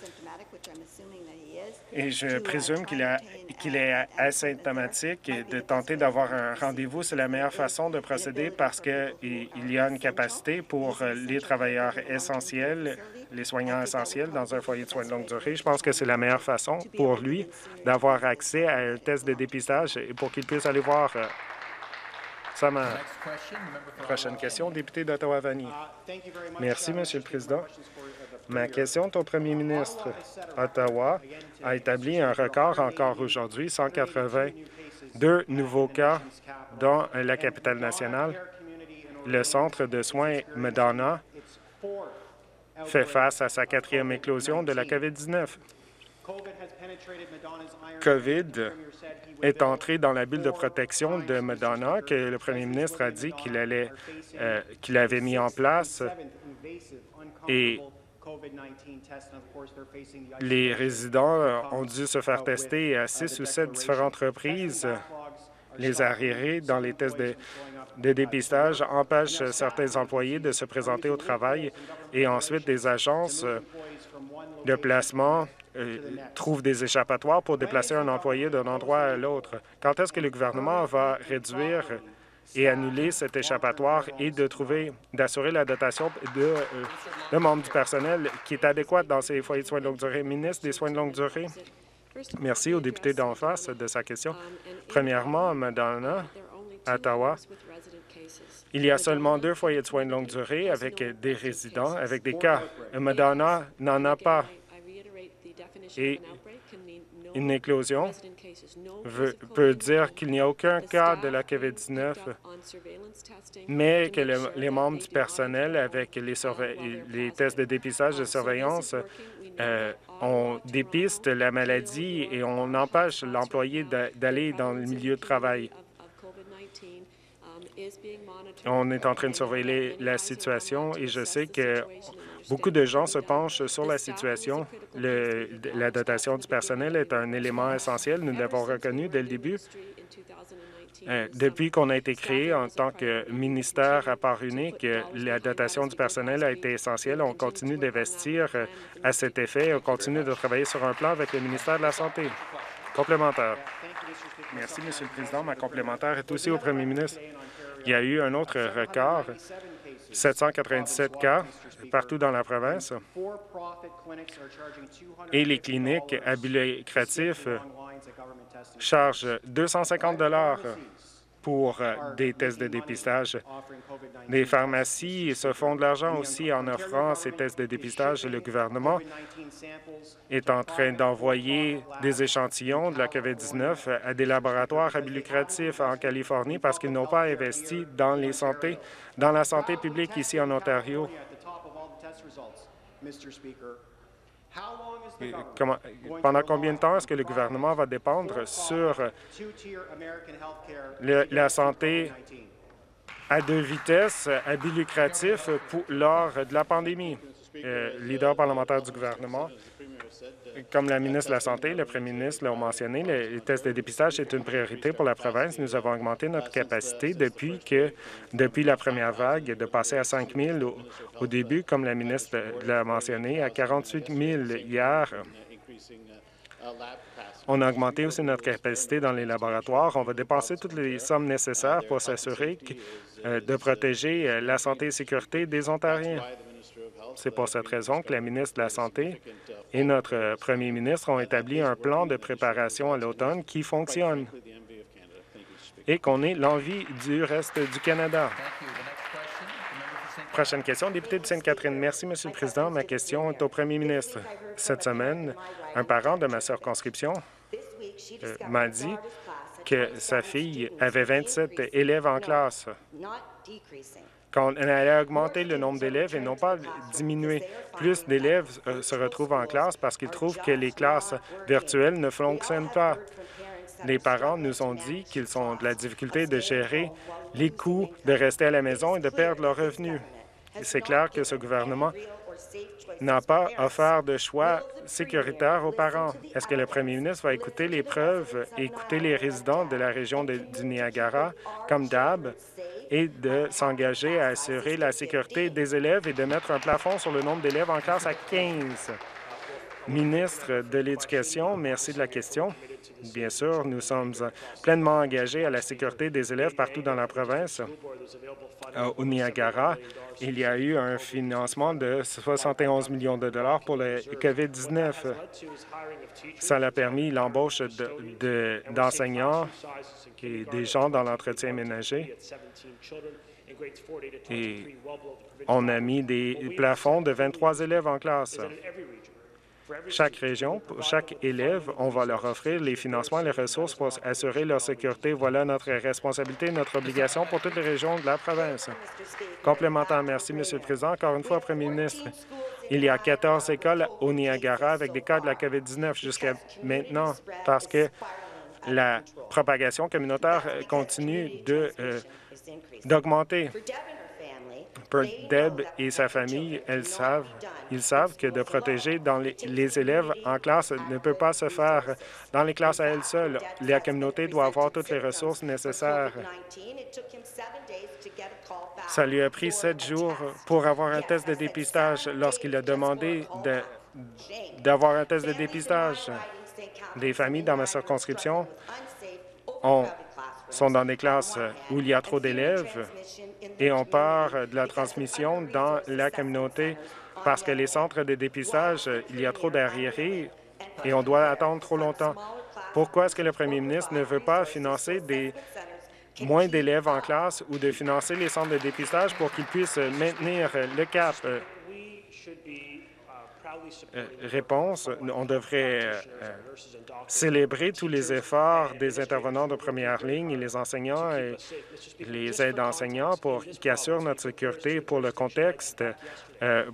Et je présume qu'il est asymptomatique de tenter d'avoir un rendez-vous, c'est la meilleure façon de procéder parce qu'il y a une capacité pour les travailleurs essentiels les soignants essentiels dans un foyer de soins de longue durée. Je pense que c'est la meilleure façon pour lui d'avoir accès à un test de dépistage et pour qu'il puisse aller voir euh, sa mère. Prochaine question, député d'Ottawa-Vanier. Merci, Monsieur le Président. Ma question est au premier ministre. Ottawa a établi un record encore aujourd'hui, 182 nouveaux cas dans la capitale nationale. Le centre de soins Madonna fait face à sa quatrième éclosion de la COVID-19. COVID est entré dans la bulle de protection de Madonna que le premier ministre a dit qu'il euh, avait mis en place et les résidents ont dû se faire tester à six ou sept différentes reprises. Les arriérés dans les tests de de dépistage empêchent certains employés de se présenter au travail et ensuite des agences de placement euh, trouvent des échappatoires pour déplacer un employé d'un endroit à l'autre. Quand est-ce que le gouvernement va réduire et annuler cet échappatoire et de trouver, d'assurer la dotation de, euh, membres du personnel qui est adéquate dans ces foyers de soins de longue durée? Ministre des soins de longue durée, merci au député d'en face de sa question. Premièrement, Madonna, Ottawa, il y a seulement deux foyers de soins de longue durée avec des résidents, avec des cas. Madonna n'en a pas. Et une éclosion peut dire qu'il n'y a aucun cas de la COVID-19, mais que les membres du personnel, avec les, les tests de dépistage de surveillance, euh, on dépiste la maladie et on empêche l'employé d'aller dans le milieu de travail. On est en train de surveiller la situation et je sais que beaucoup de gens se penchent sur la situation. la dotation du personnel est un élément essentiel. Nous l'avons reconnu dès le début. Euh, depuis qu'on a été créé en tant que ministère à part unique, la dotation du personnel a été essentielle. On continue d'investir euh, à cet effet. On continue de travailler sur un plan avec le ministère de la Santé. Complémentaire. Merci, Monsieur le Président. Ma complémentaire est aussi au premier ministre. Il y a eu un autre record, 797 cas partout dans la province. Et les cliniques à chargent 250 pour euh, des tests de dépistage. Les pharmacies se font de l'argent aussi en offrant ces tests de dépistage. Le gouvernement est en train d'envoyer des échantillons de la COVID-19 à des laboratoires à lucratifs en Californie parce qu'ils n'ont pas investi dans, les dans la santé publique ici en Ontario. Comment, pendant combien de temps est-ce que le gouvernement va dépendre sur la santé à deux vitesses, à but lucratif, pour, lors de la pandémie? Euh, leader parlementaire du gouvernement, comme la ministre de la Santé, le premier ministre l'ont mentionné, les tests de dépistage est une priorité pour la province. Nous avons augmenté notre capacité depuis que, depuis la première vague, de passer à 5 000 au, début, comme la ministre l'a mentionné, à 48 000 hier. On a augmenté aussi notre capacité dans les laboratoires. On va dépenser toutes les sommes nécessaires pour s'assurer euh, de protéger euh, la santé et sécurité des Ontariens. C'est pour cette raison que la ministre de la Santé et notre premier ministre ont établi un plan de préparation à l'automne qui fonctionne et qu'on est l'envie du reste du Canada. Prochaine question, député de Sainte-Catherine. Merci, Monsieur le Président. Ma question est au premier ministre. Cette semaine, un parent de ma circonscription euh, m'a dit que sa fille avait 27 élèves en classe qu'on allait augmenter le nombre d'élèves et non pas diminuer. Plus d'élèves euh, se retrouvent en classe parce qu'ils trouvent que les classes virtuelles ne fonctionnent pas. Les parents nous ont dit qu'ils ont de la difficulté de gérer les coûts de rester à la maison et de perdre leurs revenus. C'est clair que ce gouvernement n'a pas offert de choix sécuritaire aux parents. Est-ce que le premier ministre va écouter les preuves et écouter les résidents de la région de, du Niagara, comme DAB, et de s'engager à assurer la sécurité des élèves et de mettre un plafond sur le nombre d'élèves en classe à 15. Ministre de l'Éducation, merci de la question. Bien sûr, nous sommes pleinement engagés à la sécurité des élèves partout dans la province. Euh, au Niagara, il y a eu un financement de 71 millions de dollars pour le COVID-19. Ça a permis l'embauche d'enseignants et des gens dans l'entretien ménager. Et on a mis des plafonds de 23 élèves en classe. Chaque région, pour chaque élève, on va leur offrir les financements les ressources pour assurer leur sécurité. Voilà notre responsabilité, notre obligation pour toutes les régions de la province. Complémentaire, merci, Monsieur le Président. Encore une fois, Premier ministre, il y a 14 écoles au Niagara avec des cas de la COVID-19 jusqu'à maintenant parce que la propagation communautaire continue euh, d'augmenter. Deb et sa famille, elles savent, ils savent que de protéger les, élèves en classe ne peut pas se faire dans les classes à elles seules. La communauté doit avoir toutes les ressources nécessaires. Ça lui a pris sept jours pour avoir un test de dépistage lorsqu'il a demandé d'avoir un test de dépistage. Des familles dans ma circonscription ont sont dans des classes où il y a trop d'élèves et on part de la transmission dans la communauté parce que les centres de dépistage, il y a trop d'arriérés et on doit attendre trop longtemps. Pourquoi est-ce que le premier ministre ne veut pas financer des moins d'élèves en classe ou de financer les centres de dépistage pour qu'ils puissent maintenir le cap? Euh, réponse, on devrait euh, euh, célébrer tous les efforts des intervenants de première ligne et les enseignants et les aides enseignants pour qui assurent notre sécurité pour le contexte.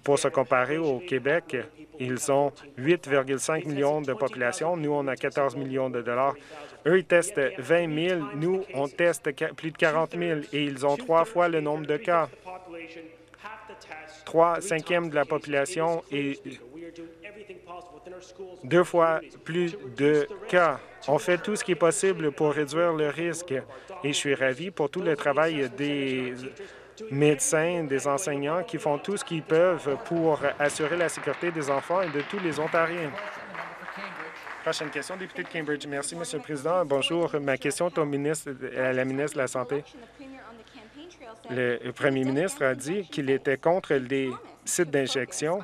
pour se comparer au Québec, ils ont 8,5 millions de population. Nous, on a 14 millions de dollars. Eux, ils testent 20 000. Nous, on teste plus de 40 000 et ils ont trois fois le nombre de cas. Trois cinquièmes de la population et deux fois plus de cas. On fait tout ce qui est possible pour réduire le risque et je suis ravi pour tout le travail des médecins, des enseignants qui font tout ce qu'ils peuvent pour assurer la sécurité des enfants et de tous les Ontariens. Prochaine question, député de Cambridge. Merci, Monsieur le Président. Bonjour. Ma question est au ministre, à la ministre de la Santé. Le premier ministre a dit qu'il était contre les sites d'injection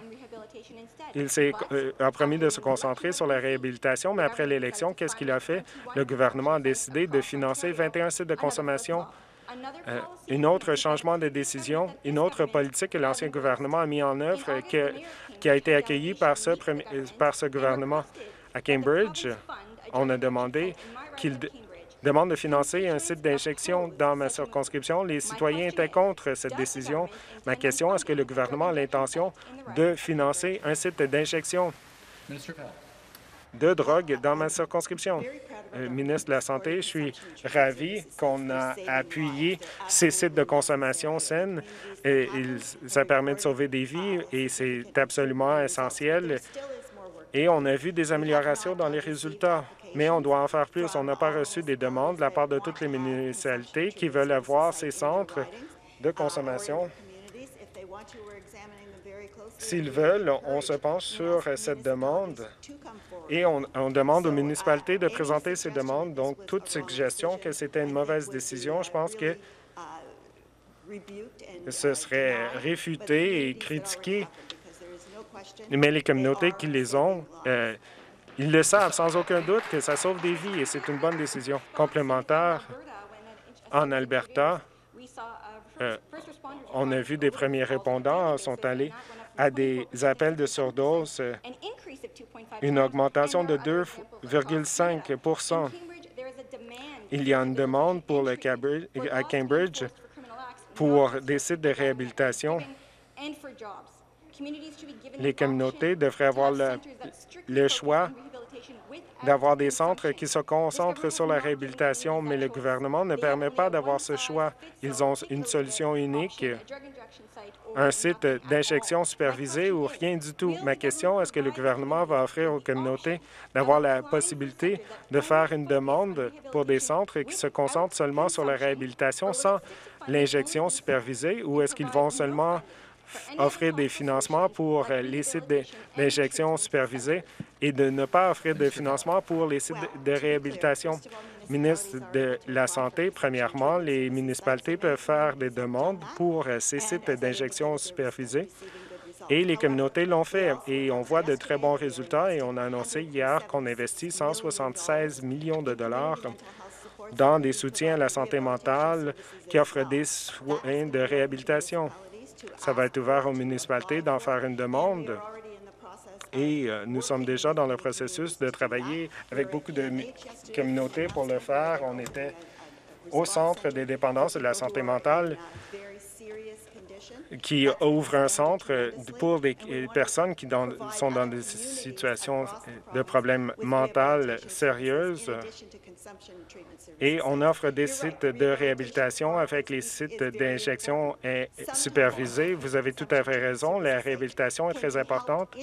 il s'est euh, a promis de se concentrer sur la réhabilitation, mais après l'élection, qu'est-ce qu'il a fait? Le gouvernement a décidé de financer 21 sites de consommation. Euh, un autre changement de décision, une autre politique que l'ancien gouvernement a mis en œuvre qui a été accueillie par ce gouvernement. À Cambridge, on a demandé qu'il demande de financer un site d'injection dans ma circonscription. Les citoyens étaient contre cette décision. Ma question, est-ce que le gouvernement a l'intention de financer un site d'injection de drogue dans ma circonscription? Euh, ministre de la Santé, je suis ravi qu'on a appuyé ces sites de consommation saine. Et ça permet de sauver des vies et c'est absolument essentiel. Et on a vu des améliorations dans les résultats, mais on doit en faire plus. On n'a pas reçu des demandes de la part de toutes les municipalités qui veulent avoir ces centres de consommation S'ils veulent, on se penche sur cette demande et on, demande aux municipalités de présenter ces demandes. Donc, toute suggestion que c'était une mauvaise décision, je pense que ce serait réfuté et critiqué. Mais les communautés qui les ont, euh, ils le savent sans aucun doute que ça sauve des vies et c'est une bonne décision. Complémentaire, en Alberta, euh, on a vu des premiers répondants sont allés à des appels de surdose, une augmentation de 2,5% Il y a une demande pour le à Cambridge pour des sites de réhabilitation. Les communautés devraient avoir le choix d'avoir des centres qui se concentrent sur la réhabilitation, mais le gouvernement ne permet pas d'avoir ce choix. Ils ont une solution unique, un site d'injection supervisé ou rien du tout. Ma question, est-ce que le gouvernement va offrir aux communautés d'avoir la possibilité de faire une demande pour des centres qui se concentrent seulement sur la réhabilitation sans l'injection supervisée ou est-ce qu'ils vont seulement offrir des financements pour les sites d'injection supervisés et de ne pas offrir de financement pour les sites de réhabilitation. Ministre de la Santé, premièrement, les municipalités peuvent faire des demandes pour ces sites d'injection supervisés et les communautés l'ont fait et on voit de très bons résultats et on a annoncé hier qu'on investit 176 millions de dollars dans des soutiens à la santé mentale qui offrent des soins de réhabilitation. Ça va être ouvert aux municipalités d'en faire une demande. Et euh, nous sommes déjà dans le processus de travailler avec beaucoup de communautés pour le faire. On était au centre des dépendances de la santé mentale qui ouvre un centre pour des personnes qui sont dans des situations de problèmes mentaux sérieuses. Et on offre des sites de réhabilitation avec les sites d'injection supervisés. Vous avez tout à fait raison, la réhabilitation est très importante.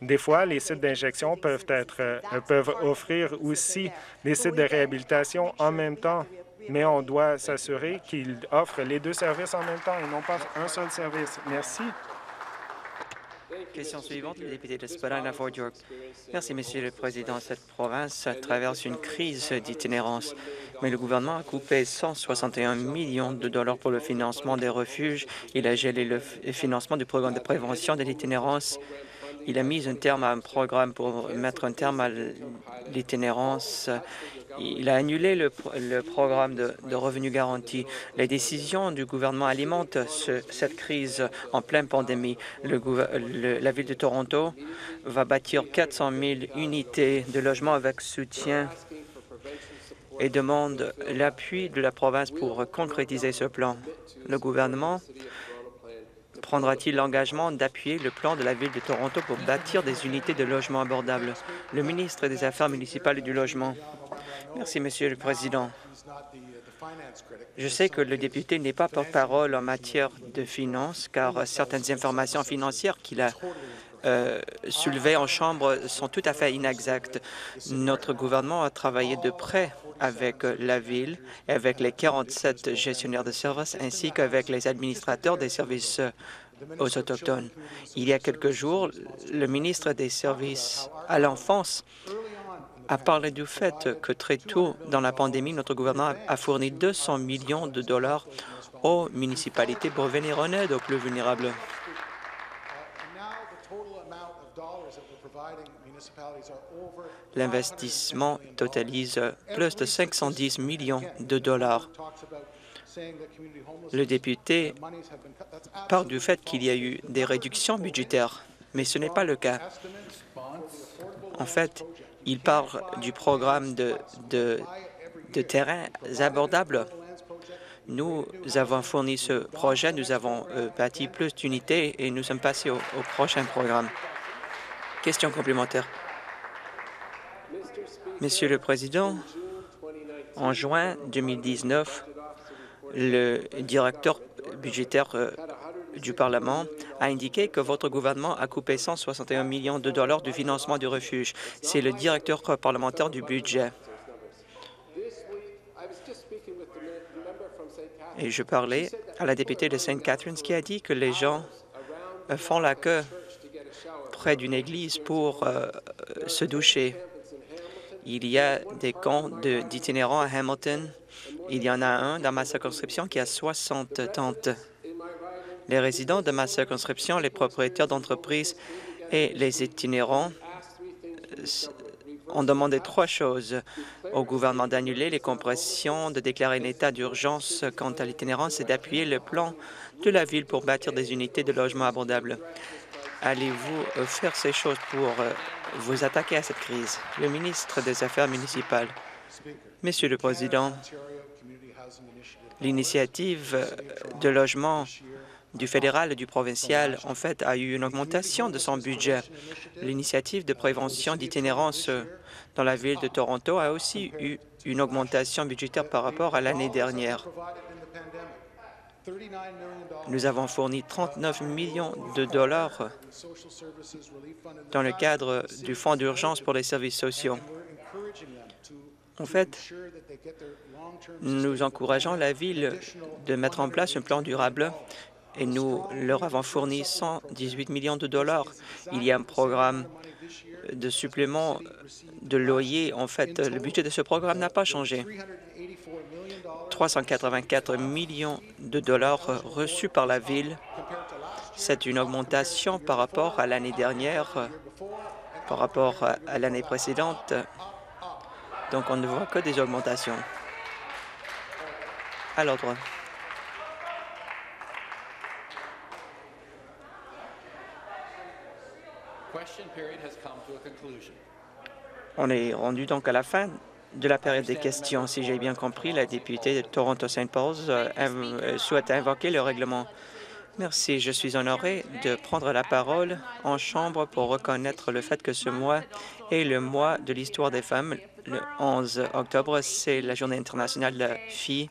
Des fois, les sites d'injection peuvent, être, euh, peuvent offrir aussi des sites de réhabilitation en même temps mais on doit s'assurer qu'ils offrent les deux services en même temps et non pas un seul service. Merci. Question suivante, le député de Spadina, Fort York. Merci, Monsieur le Président. Cette province traverse une crise d'itinérance, mais le gouvernement a coupé 161 millions de dollars pour le financement des refuges. Il a gelé le financement du programme de prévention de l'itinérance. Il a mis un terme à un programme pour mettre un terme à l'itinérance il a annulé le, programme de, revenus garantis. Les décisions du gouvernement alimentent cette crise en pleine pandémie. la Ville de Toronto va bâtir 400 000 unités de logement avec soutien et demande l'appui de la province pour concrétiser ce plan. Le gouvernement prendra-t-il l'engagement d'appuyer le plan de la Ville de Toronto pour bâtir des unités de logement abordables? Le ministre des Affaires municipales et du Logement. Merci, Monsieur le Président. Je sais que le député n'est pas porte-parole en matière de finances, car certaines informations financières qu'il a euh, soulevées en Chambre sont tout à fait inexactes. Notre gouvernement a travaillé de près avec la Ville avec les 47 gestionnaires de services, ainsi qu'avec les administrateurs des services aux Autochtones. Il y a quelques jours, le ministre des Services à l'enfance a parlé du fait que très tôt dans la pandémie, notre gouvernement a fourni 200 millions de dollars aux municipalités pour venir en aide aux plus vulnérables. L'investissement totalise plus de 510 millions de dollars. Le député parle du fait qu'il y a eu des réductions budgétaires, mais ce n'est pas le cas. En fait, il parle du programme de, terrains abordables. Nous avons fourni ce projet, nous avons euh, bâti plus d'unités et nous sommes passés au, au prochain programme. Question complémentaire. Monsieur le Président, en juin 2019, le directeur budgétaire euh, du Parlement a indiqué que votre gouvernement a coupé 161 millions de dollars du financement du refuge. C'est le directeur parlementaire du budget. Et je parlais à la députée de St. Catharines qui a dit que les gens euh, font la queue près d'une église pour euh, se doucher. Il y a des camps d'itinérants à Hamilton. Il y en a un dans ma circonscription qui a 60 tentes. Les résidents de ma circonscription, les propriétaires d'entreprises et les itinérants euh, ont demandé trois choses au gouvernement d'annuler les compressions, de déclarer un état d'urgence quant à l'itinérance et d'appuyer le plan de la ville pour bâtir des unités de logement abordables. Allez-vous faire ces choses pour euh, vous attaquer à cette crise? Le ministre des Affaires municipales. Monsieur le Président, l'initiative de logement du fédéral et du provincial, en fait, a eu une augmentation de son budget. L'initiative de prévention d'itinérance dans la ville de Toronto a aussi eu une augmentation budgétaire par rapport à l'année dernière. Nous avons fourni 39 millions de dollars dans le cadre du Fonds d'urgence pour les services sociaux. En fait, nous encourageons la Ville de mettre en place un plan durable et nous leur avons fourni 118 millions de dollars. Il y a un programme de supplément de loyer. En fait, le budget de ce programme n'a pas changé. 384 millions de dollars reçus par la Ville. C'est une augmentation par rapport à l'année dernière, par rapport à l'année précédente. Donc, on ne voit que des augmentations. À l'ordre. On est rendu donc à la fin de la période des questions. Si j'ai bien compris, la députée de Toronto-Saint Paul euh, euh, souhaite invoquer le règlement. Merci. Je suis honoré de prendre la parole en Chambre pour reconnaître le fait que ce mois est le mois de l'histoire des femmes. Le 11 octobre, c'est la Journée internationale de la fille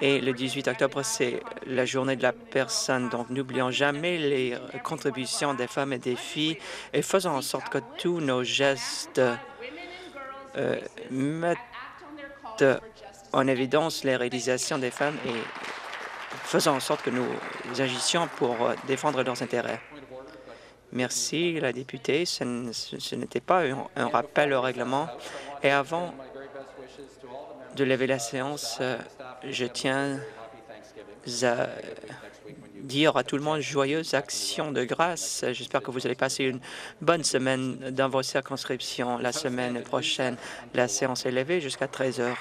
et le 18 octobre, c'est la journée de la personne. Donc, n'oublions jamais les contributions des femmes et des filles et faisons en sorte que tous nos gestes euh, mettent en évidence les réalisations des femmes et faisons en sorte que nous agissions pour défendre leurs intérêts. Merci, la députée. Ce, n'était pas un, rappel au règlement. Et avant de lever la séance, euh, je tiens à dire à tout le monde joyeuse action de grâce. J'espère que vous allez passer une bonne semaine dans vos circonscriptions la semaine prochaine. La séance est levée jusqu'à 13 heures.